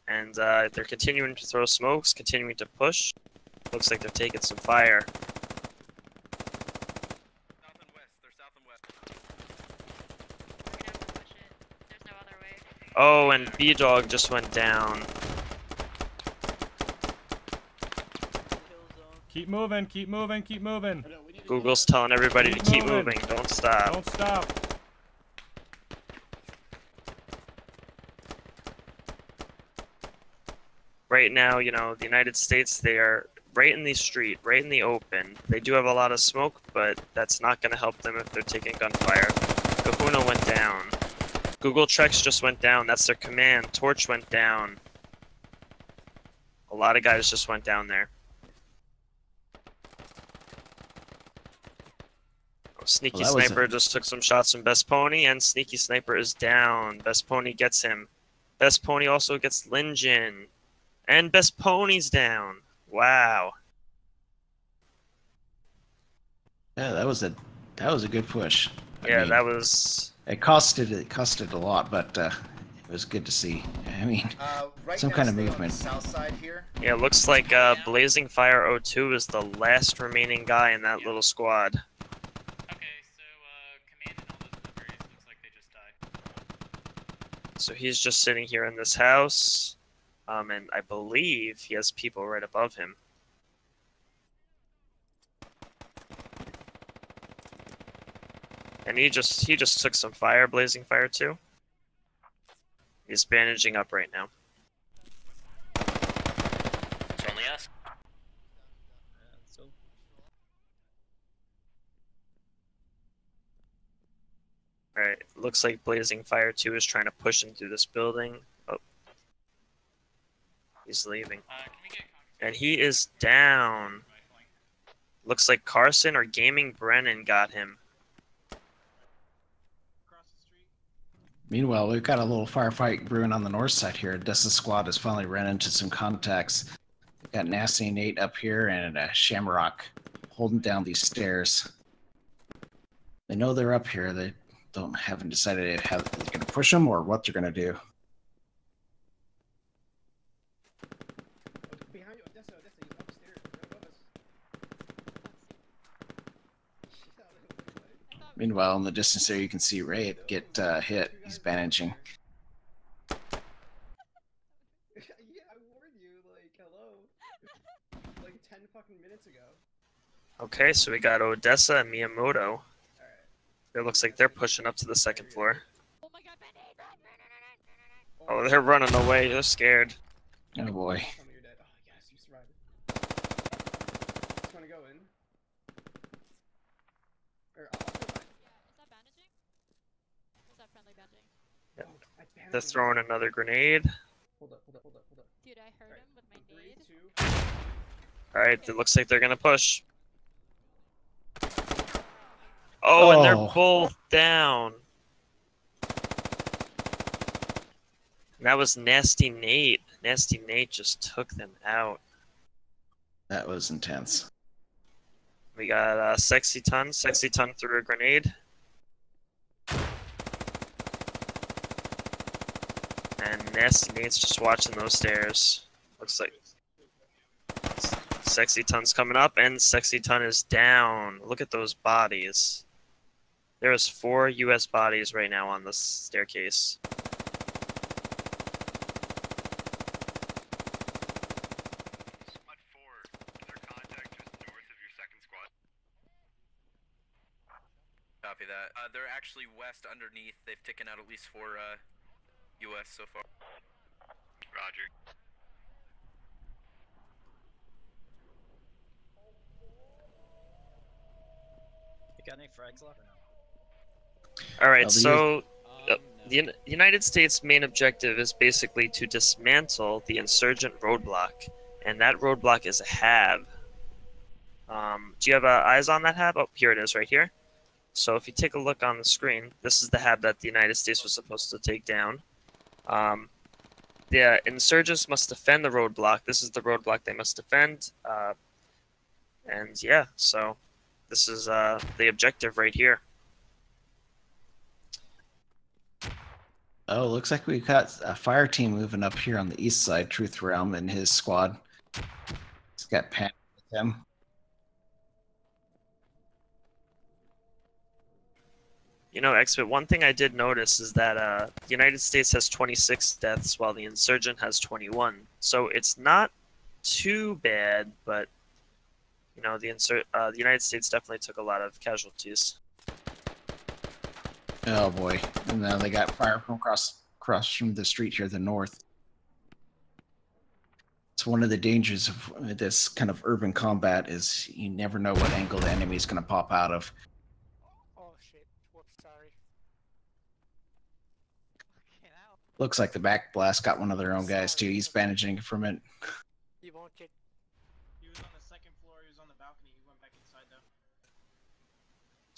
And uh, they're continuing to throw smokes, continuing to push. Looks like they're taking some fire. Oh, and B Dog just went down. Keep moving, keep moving, keep moving. Google's telling everybody to keep moving. Don't stop. Don't stop. Right now, you know, the United States, they are right in the street, right in the open. They do have a lot of smoke, but that's not going to help them if they're taking gunfire. Kahuna went down. Google Trex just went down. That's their command. Torch went down. A lot of guys just went down there. Sneaky Well, that was a- Sniper just took some shots from Best Pony, and Sneaky Sniper is down. Best Pony gets him. Best Pony also gets Linjin. And Best Pony's down. Wow. Yeah, that was a that was a good push. I Yeah, mean, that was. It costed it costed a lot, but uh, it was good to see. I mean, Uh, right some kind of stay on the movement. South side here. Yeah, it looks like uh, Blazing Fire 02 is the last remaining guy in that little squad. So he's just sitting here in this house, um, and I believe he has people right above him. And he just he just took some fire, blazing fire too. He's bandaging up right now. It's only us. Alright, looks like Blazing Fire 2 is trying to push him through this building. Oh. He's leaving. And he is down. Looks like Carson or Gaming Brennan got him. Meanwhile, we've got a little firefight brewing on the north side here. Dessa Squad has finally ran into some contacts. We've got Nasty Nate up here and uh, Shamrock holding down these stairs. They know they're up here. They don't haven't decided how they're going to push them or what they're going to do. Meanwhile, in the distance there, you can see Ray get uh, hit. He's bandaging. yeah, I warned you, like, hello. like 10 fucking minutes ago. Okay, so we got Odessa and Miyamoto. It looks like they're pushing up to the second floor. Oh, they're running away. They're scared. Oh boy. Tell me you're dead. Oh, yes, you survived. Just wanna go in. Or, I'll, I'll go back. They're throwing another grenade. Hold up, hold up, hold up, hold up. Dude, I heard him with my nade. Alright, it looks like they're gonna push. Oh, and they're Oh. both down. That was Nasty Nate. Nasty Nate just took them out. That was intense. We got uh, Sexy Ton. Sexy Ton threw a grenade. And Nasty Nate's just watching those stairs. Looks like Sexy Ton's coming up, and Sexy Ton is down. Look at those bodies. There's four U.S. bodies right now on the staircase. Squad 4, is there contact just north of your second squad? Copy that. Uh, they're actually west underneath. They've taken out at least four uh, U.S. so far. Roger. You got any frags left? All right, so uh, the Uni- United States' main objective is basically to dismantle the insurgent roadblock, and that roadblock is a HAB. Um, do you have uh, eyes on that HAB? Oh, here it is, right here. So if you take a look on the screen, this is the HAB that the United States was supposed to take down. Um, the insurgents must defend the roadblock. This is the roadblock they must defend. Uh, and yeah, so this is uh, the objective right here. Oh, looks like we've got a fire team moving up here on the east side. Truth Realm and his squad. He's got Pan with him. You know, Expert, one thing I did notice is that uh, the United States has 26 deaths while the insurgent has 21. So it's not too bad, but, you know, the, insur- uh, the United States definitely took a lot of casualties. Oh boy! And now they got fire from across across from the street here, the north. It's one of the dangers of this kind of urban combat is you never know what angle the enemy is going to pop out of. Oh shit. Whoops, sorry. Looks like the back blast got one of their own guys too. He's bandaging from it. You won't get. He was on the second floor, he was on the balcony, he went back inside though.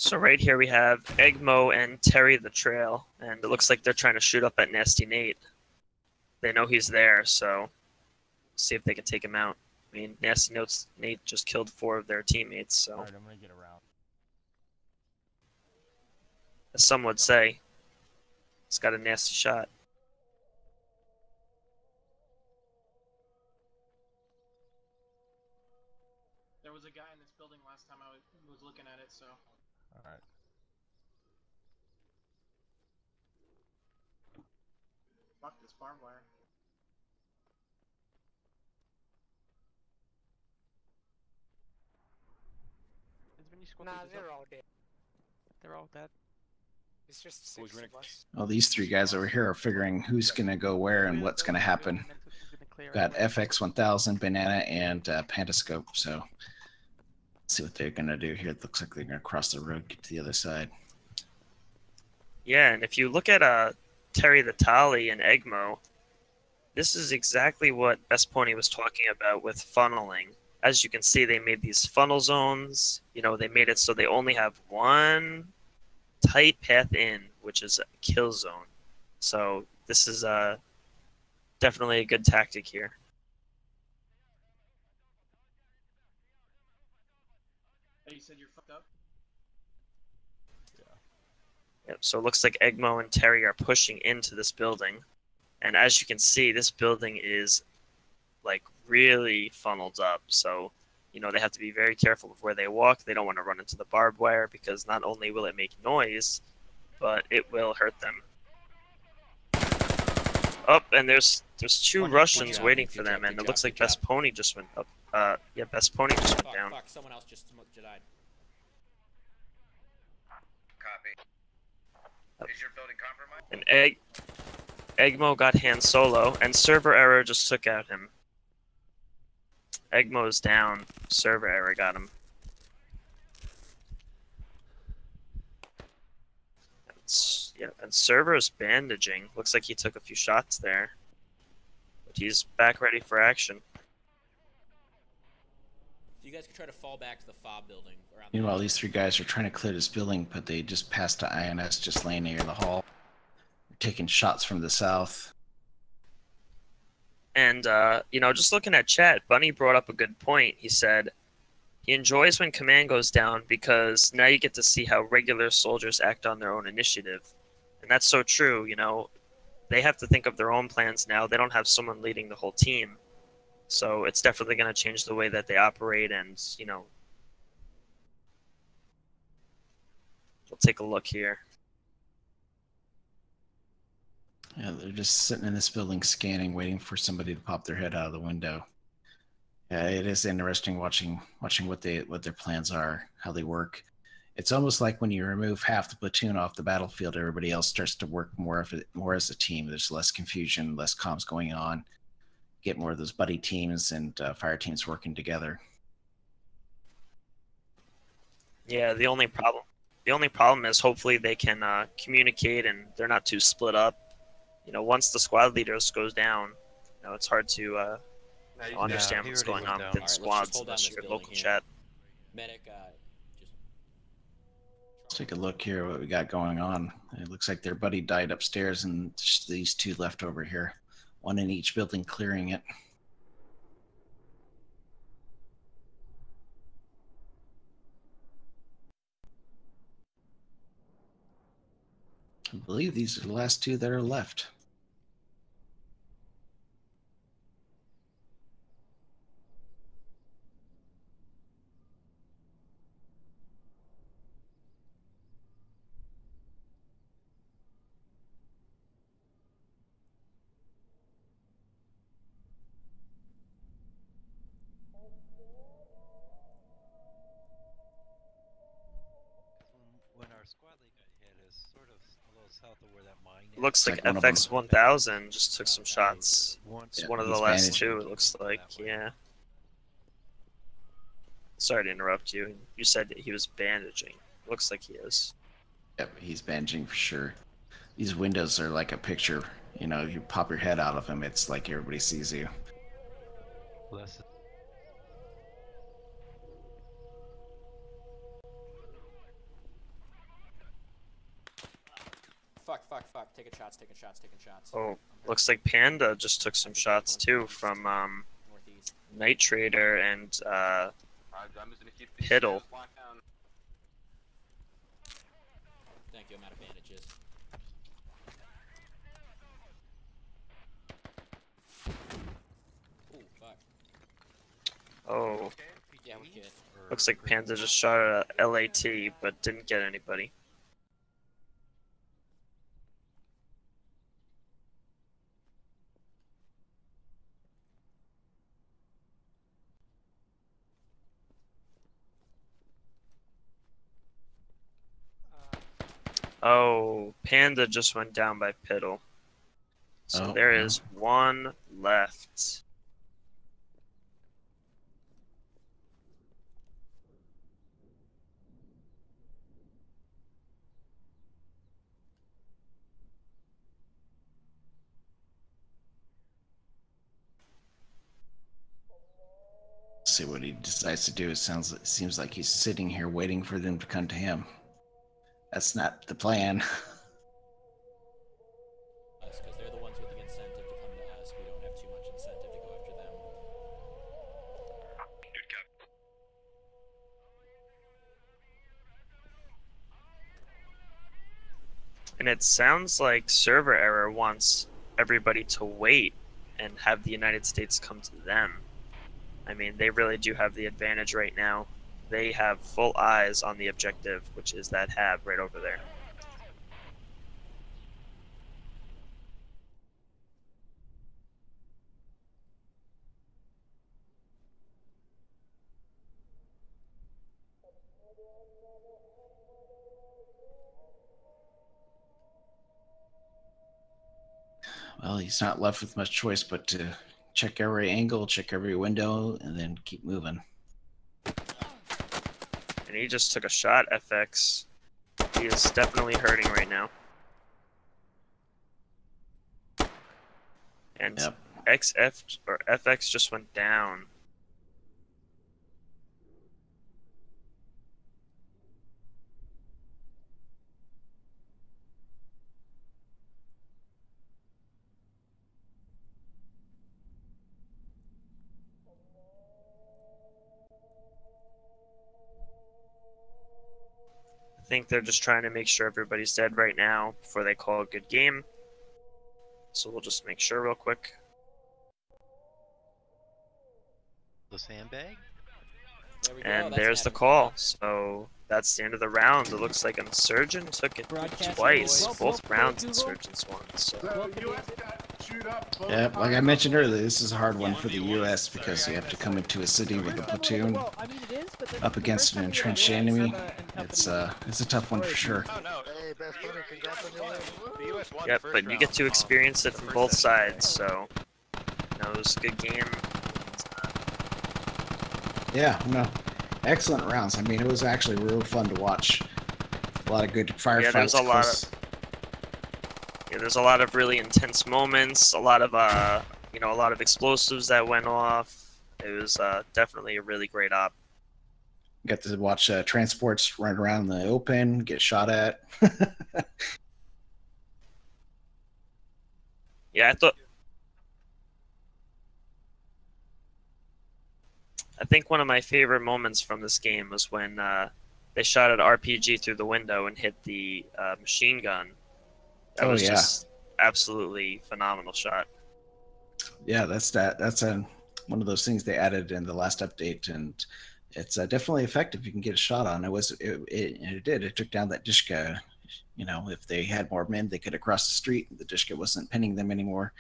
So right here we have Egmo and Terry the Trail, and it looks like they're trying to shoot up at Nasty Nate. They know he's there, so see if they can take him out. I mean, Nasty Nate's, Nate just killed four of their teammates, so Alright, I'm gonna get around. as some would say, he's got a nasty shot. There was a guy in this building last time I was, was looking at it, so. Alright. Fuck this barbed wire. Nah, they're all dead. They're all dead. It's just six of us. Well, these three guys over here are figuring who's going to go where and what's going to happen. Got FX1000, Banana, and uh, Pantascope. So let's see what they're to do here. It looks like they're to cross the road, get to the other side. Yeah, and if you look at uh, Terry the Tali and Egmo, this is exactly what Best Pony was talking about with funneling. As you can see, they made these funnel zones. You know, they made it so they only have one tight path in, which is a kill zone. So this is uh, definitely a good tactic here. Oh, you said you're fucked up? Yep, so it looks like Egmo and Terry are pushing into this building. And as you can see, this building is like really funneled up. So, you know, they have to be very careful of where they walk. They don't want to run into the barbed wire because not only will it make noise, but it will hurt them. Up and there's there's two One- Russians one waiting for them, and it looks like good Best Pony just went up. Uh, yeah, Best Pony just went down. fuck, someone else just sm- died. Copy. Is your building compromised? And Egg Egmo got Han Solo, and server error just took out him. Egmo's down. Server error got him. It's- yeah, and server's bandaging. Looks like he took a few shots there. But he's back ready for action. You guys could try to fall back to the fob building around the Meanwhile, these three guys are trying to clear this building, but they just passed to INS just laying near the hall. They're taking shots from the south. And uh, you know, just looking at chat, Bunny brought up a good point. He said he enjoys when command goes down because now you get to see how regular soldiers act on their own initiative. And that's so true, you know. They have to think of their own plans now. They don't have someone leading the whole team. So it's definitely going to change the way that they operate and, you know, we'll take a look here. Yeah, they're just sitting in this building scanning, waiting for somebody to pop their head out of the window. Yeah, it is interesting watching watching what they what their plans are, how they work. It's almost like when you remove half the platoon off the battlefield, everybody else starts to work more of it more as a team. There's less confusion, less comms going on. Get more of those buddy teams and uh, fire teams working together. Yeah, the only problem the only problem is hopefully they can uh, communicate and they're not too split up. You know, once the squad leaders goes down, you know, it's hard to uh, he's understand down. He what's going on went within down. Alright, let's just squads hold down unless this you're local here. chat. Medic, uh, just Let's take a look here what we got going on. It looks like their buddy died upstairs and just these two left over here. One in each building clearing it. I believe these are the last two that are left. when our squad lead got hit, it was sort of a little Looks like, Like one of them. FX 1000 just took some shots. It's Yeah, one of the he's last two, it looks like. Yeah. Sorry to interrupt you. You said that he was bandaging. Looks like he is. Yep, he's bandaging for sure. These windows are like a picture. You know, you pop your head out of them, it's like everybody sees you. Fuck, Taking shots, taking shots, taking shots. Oh, looks like Panda just took some shots too from um, Night Trader and uh, Piddle. Thank you, I'm out of bandages. Ooh, fuck. Oh, Yeah, we looks like Panda just shot a LAT but didn't get anybody. Oh, Panda just went down by Piddle. So Oh, there wow. is one left. See what he decides to do. It sounds it seems like he's sitting here waiting for them to come to him. That's not the plan. Us, because they're the ones with the incentive to come to us. We don't have too much incentive to go after them. And it sounds like server error wants everybody to wait and have the United States come to them. I mean, they really do have the advantage right now. They have full eyes on the objective, which is that hab right over there. Well, he's not left with much choice but to check every angle, check every window, and then keep moving. And he just took a shot, FX. He is definitely hurting right now. And Yep. XF or FX just went down. Think they're just trying to make sure everybody's dead right now before they call a good game. So we'll just make sure real quick. The sandbag? There we go. And that's there's the call. So that's the end of the round. It looks like Insurgent took it twice. boys. Both rounds Insurgents won. So Yep, like I mentioned earlier, this is a hard one for the U.S. because you have to come into a city with a platoon up against an entrenched enemy. It's uh, it's a tough one for sure. Yep, but you get to experience it from both sides. So you know, it was a good game. Yeah, no, excellent rounds. I mean, it was actually real fun to watch. A lot of good firefights. Yeah, there's a lot of yeah, there's a lot of really intense moments. A lot of uh, you know, a lot of explosives that went off. It was uh, definitely a really great op. Got to watch uh, transports run around in the open, get shot at. Yeah, I thought. I think one of my favorite moments from this game was when uh, they shot an RPG through the window and hit the uh, machine gun. That Oh, was yeah. just absolutely phenomenal shot. yeah, that's that. That's a, one of those things they added in the last update, and it's uh, definitely effective. You can get a shot on. It was it, it, it did. It took down that Dishka. You know, if they had more men, they could have crossed the street. The Dishka wasn't pinning them anymore.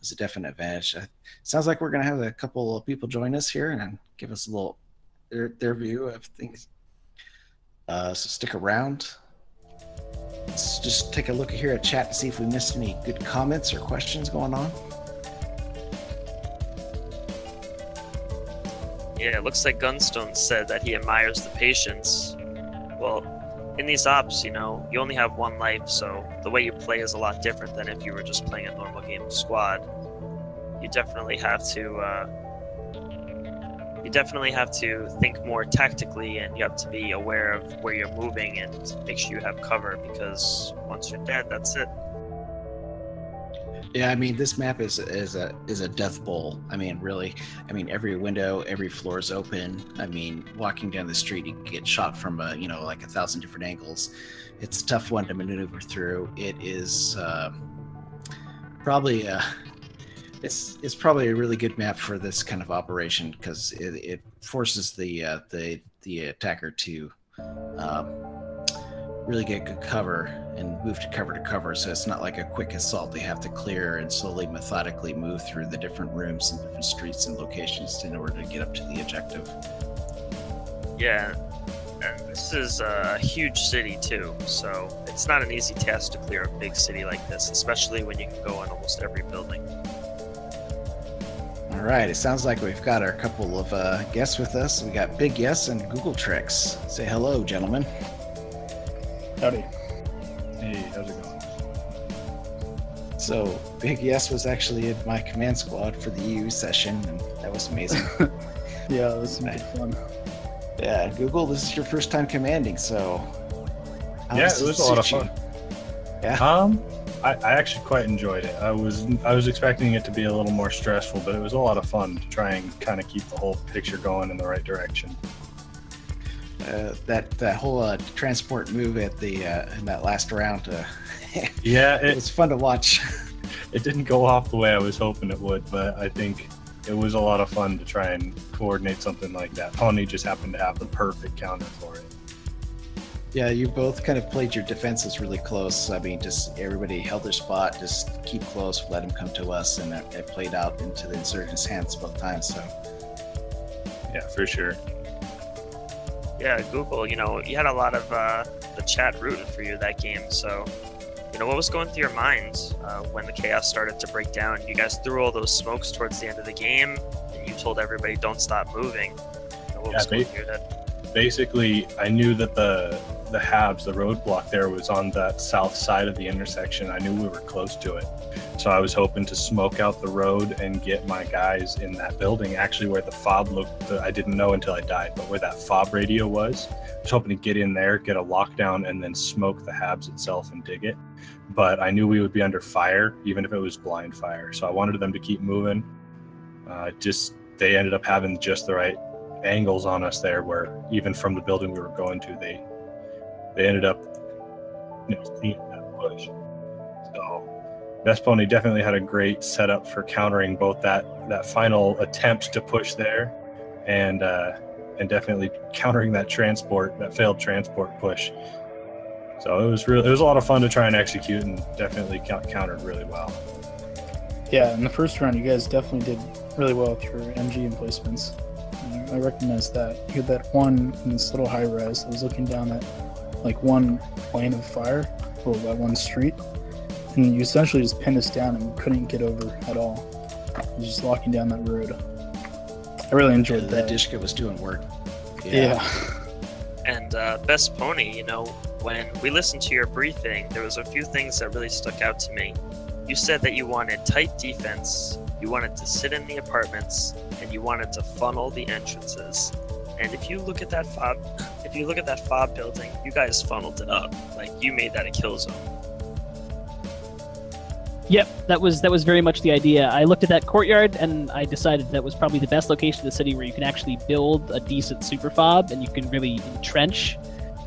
It was a definite advantage. Uh, sounds like we're gonna have a couple of people join us here and give us a little their their view of things. Uh, so stick around. let's just take a look here at chat to see if we missed any good comments or questions going on. Yeah, it looks like Gunstone said that he admires the patience. Well, in these ops, you know, you only have one life, so the way you play is a lot different than if you were just playing a normal game of squad. You definitely have to, uh, you definitely have to think more tactically, and you have to be aware of where you're moving and make sure you have cover because once you're dead, that's it. Yeah, I mean this map is is a is a death bowl. I mean, really. I mean, every window, every floor is open. I mean, walking down the street, you get shot from a you know like a thousand different angles. It's a tough one to maneuver through. It is uh, probably uh, it's it's probably a really good map for this kind of operation because it, it forces the uh, the the attacker to um, really get good cover and move to cover to cover. So it's not like a quick assault. They have to clear and slowly, methodically move through the different rooms and different streets and locations in order to get up to the objective. Yeah, and this is a huge city too, so it's not an easy task to clear a big city like this, especially when you can go on almost every building. All right, it sounds like we've got our couple of uh, guests with us. We got Big Yes and Google Trex. Say hello, gentlemen. Howdy. Hey, how's it going? So, Big Yes was actually in my command squad for the EU session, and that was amazing. Yeah, it was some fun. yeah, Google, this is your first time commanding, so. yeah, it was a lot of fun. Yeah. Um, I, I actually quite enjoyed it. I was I was expecting it to be a little more stressful, but it was a lot of fun to try and kind of keep the whole picture going in the right direction. Uh, that that whole uh, transport move at the uh, in that last round, uh, Yeah, it was fun to watch. It didn't go off the way I was hoping it would, but I think it was a lot of fun to try and coordinate something like that. Pony just happened to have the perfect counter for it. Yeah, you both kind of played your defenses really close. I mean, just everybody held their spot, just keep close, let him come to us, and it, it played out into the insurgents' hands both times. So, Yeah, for sure. Yeah, Google, you know, you had a lot of uh, the chat rooting for you that game. So, you know, what was going through your minds uh, when the chaos started to break down? You guys threw all those smokes towards the end of the game, and you told everybody, don't stop moving. You know, what Yeah, was going through your head? Basically i knew that the the habs the roadblock there was on that south side of the intersection. I knew we were close to it. So i was hoping to smoke out the road and get my guys in that building. Actually where the fob looked i didn't know until i died but where that fob radio was i was hoping to get in there get a lockdown and then smoke the habs itself and dig it. But i knew we would be under fire even if it was blind fire. So i wanted them to keep moving. Uh, just they ended up having just the right angles on us there where even from the building we were going to they they ended up you know seeing that push. So best pony definitely had a great setup for countering both that that final attempt to push there and uh and definitely countering that transport that failed transport push. So it was really it was a lot of fun to try and execute and definitely count, countered really well. Yeah, in the first round, you guys definitely did really well with your MG emplacements. And I recognize that. You had that one in this little high res that was looking down at like one lane of fire, or that one street, and you essentially just pinned us down and couldn't get over at all. It was just locking down that road. I really enjoyed that that. Dishka was doing work. Yeah. And uh, Best Pony, you know, when we listened to your briefing, there was a few things that really stuck out to me. You said that you wanted tight defense, you wanted to sit in the apartments, and you wanted to funnel the entrances. And if you look at that fob, if you look at that fob building, you guys funneled it up. Like you made that a kill zone. Yep, that was that was very much the idea. I looked at that courtyard and I decided that was probably the best location in the city where you can actually build a decent super fob and you can really entrench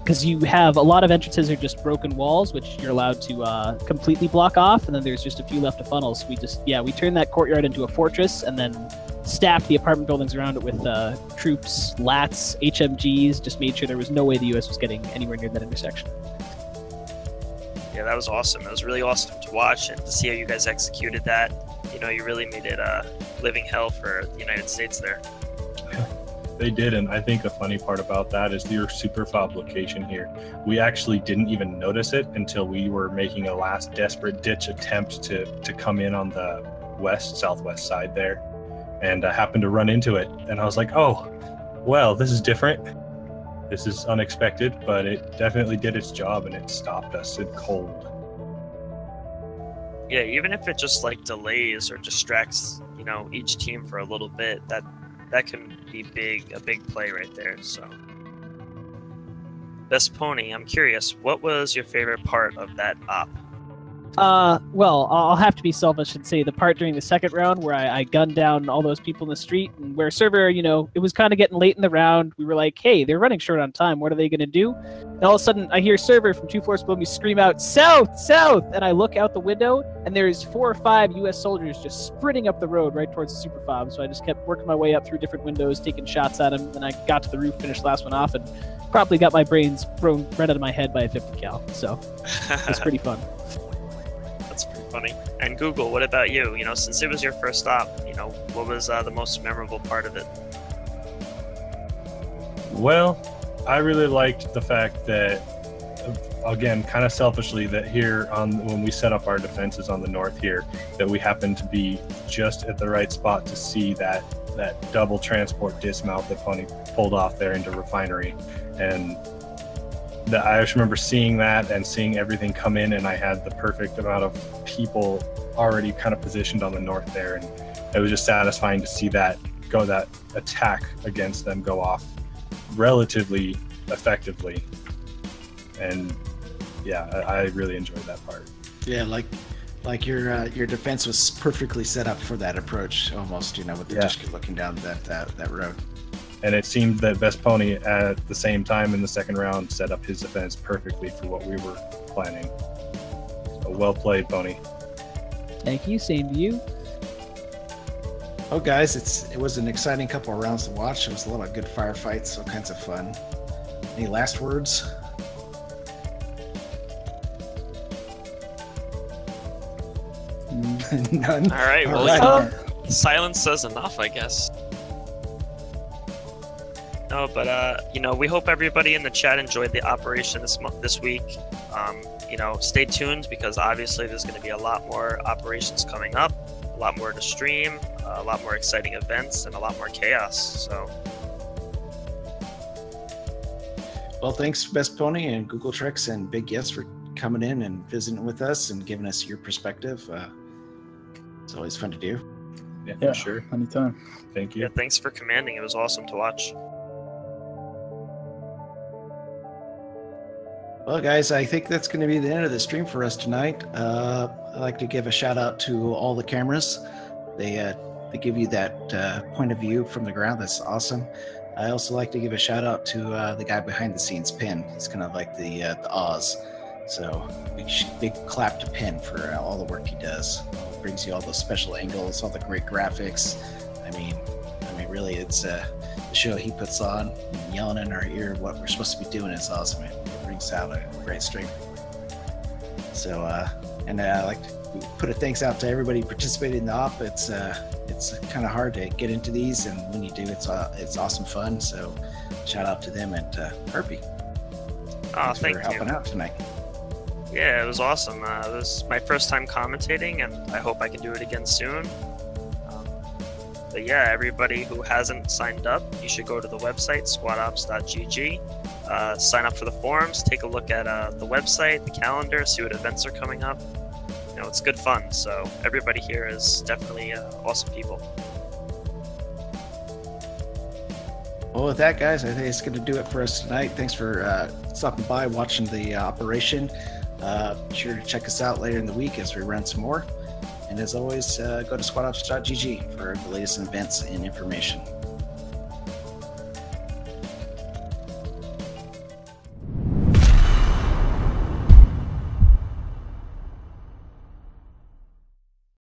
because you have a lot of entrances are just broken walls which you're allowed to uh, completely block off and then there's just a few left to funnels. We just yeah we turned that courtyard into a fortress and then staffed the apartment buildings around it with uh, troops, lats, HMGs. Just made sure there was no way the U.S. was getting anywhere near that intersection. Yeah, that was awesome. It was really awesome to watch and to see how you guys executed that. You know, you really made it a living hell for the United States there. They did, and I think the funny part about that is your super fob location here. We actually didn't even notice it until we were making a last desperate ditch attempt to to come in on the west southwest side there, and I happened to run into it, and I was like, oh, well, this is different. This is unexpected, but it definitely did its job, and it stopped us in cold. Yeah, even if it just like delays or distracts, you know, each team for a little bit, that that can be big, a big play right there. So, best pony. I'm curious, what was your favorite part of that op? Uh, well, I'll have to be selfish and say the part during the second round where I, I gunned down all those people in the street and where server, you know, it was kind of getting late in the round. We were like, hey, they're running short on time. What are they going to do? And all of a sudden, I hear server from two floors below me scream out, south, south. And I look out the window and there's four or five U.S. soldiers just sprinting up the road right towards the super fob. So I just kept working my way up through different windows, taking shots at them. And I got to the roof, finished the last one off, and probably got my brains thrown right out of my head by a 50 cal. So it's pretty fun. Funny. And Google, what about you? You know, since it was your first stop, you know, what was uh, the most memorable part of it? Well, I really liked the fact that, again, kind of selfishly, that here on when we set up our defenses on the north here, that we happened to be just at the right spot to see that that double transport dismount that Pony pulled off there into refinery, and that I just remember seeing that and seeing everything come in, and I had the perfect amount of people already kind of positioned on the north there, and it was just satisfying to see that go that attack against them go off relatively effectively, and yeah, I, I really enjoyed that part. Yeah, like like your uh, your defense was perfectly set up for that approach, almost. You know, with the Yeah. looking down that that, that road. And it seemed that Best Pony at the same time in the second round set up his defense perfectly for what we were planning. So well played, Pony. Thank you. Same to you. Oh, guys, it's it was an exciting couple of rounds to watch. It was a lot of good firefights, all kinds of fun. Any last words? None. All right, well, All you know, silence says enough, I guess. No, but uh, you know, we hope everybody in the chat enjoyed the operation this month, this week. Um, you know, stay tuned because obviously there's going to be a lot more operations coming up, a lot more to stream, uh, a lot more exciting events, and a lot more chaos. So, Well, thanks, Best Pony and Google Trex and Big Yes for coming in and visiting with us and giving us your perspective. Uh, it's always fun to do. Yeah, Yeah, for sure. Anytime. Thank you. yeah, thanks for commanding. It was awesome to watch. Well, guys, I think that's going to be the end of the stream for us tonight. Uh, I'd like to give a shout out to all the cameras. They uh, they give you that uh, point of view from the ground. That's awesome. I also like to give a shout out to uh, the guy behind the scenes, Pin. He's kind of like the uh, the Oz. So big big clap to Pin for all the work he does. brings you all those special angles, all the great graphics. I mean, I mean, really, it's uh, the show he puts on, yelling in our ear what we're supposed to be doing is awesome. It, a great stream. So, uh, and uh, I like to put a thanks out to everybody who participated in the op. It's uh, it's kind of hard to get into these, and when you do, it's uh, it's awesome fun. So, shout out to them and uh, Kirby. Oh, Thanks thank for you. helping out tonight. Yeah, it was awesome. Uh, it was my first time commentating, and I hope I can do it again soon. Um, but yeah, everybody who hasn't signed up, you should go to the website, squadops.gg, uh, sign up for the forums, take a look at uh, the website, the calendar, see what events are coming up. You know, it's good fun. So everybody here is definitely uh, awesome people. Well, with that, guys, I think it's going to do it for us tonight. Thanks for uh, stopping by, watching the uh, operation. Uh, be sure to check us out later in the week as we run some more. And as always, go to squadops.gg for the latest events and information.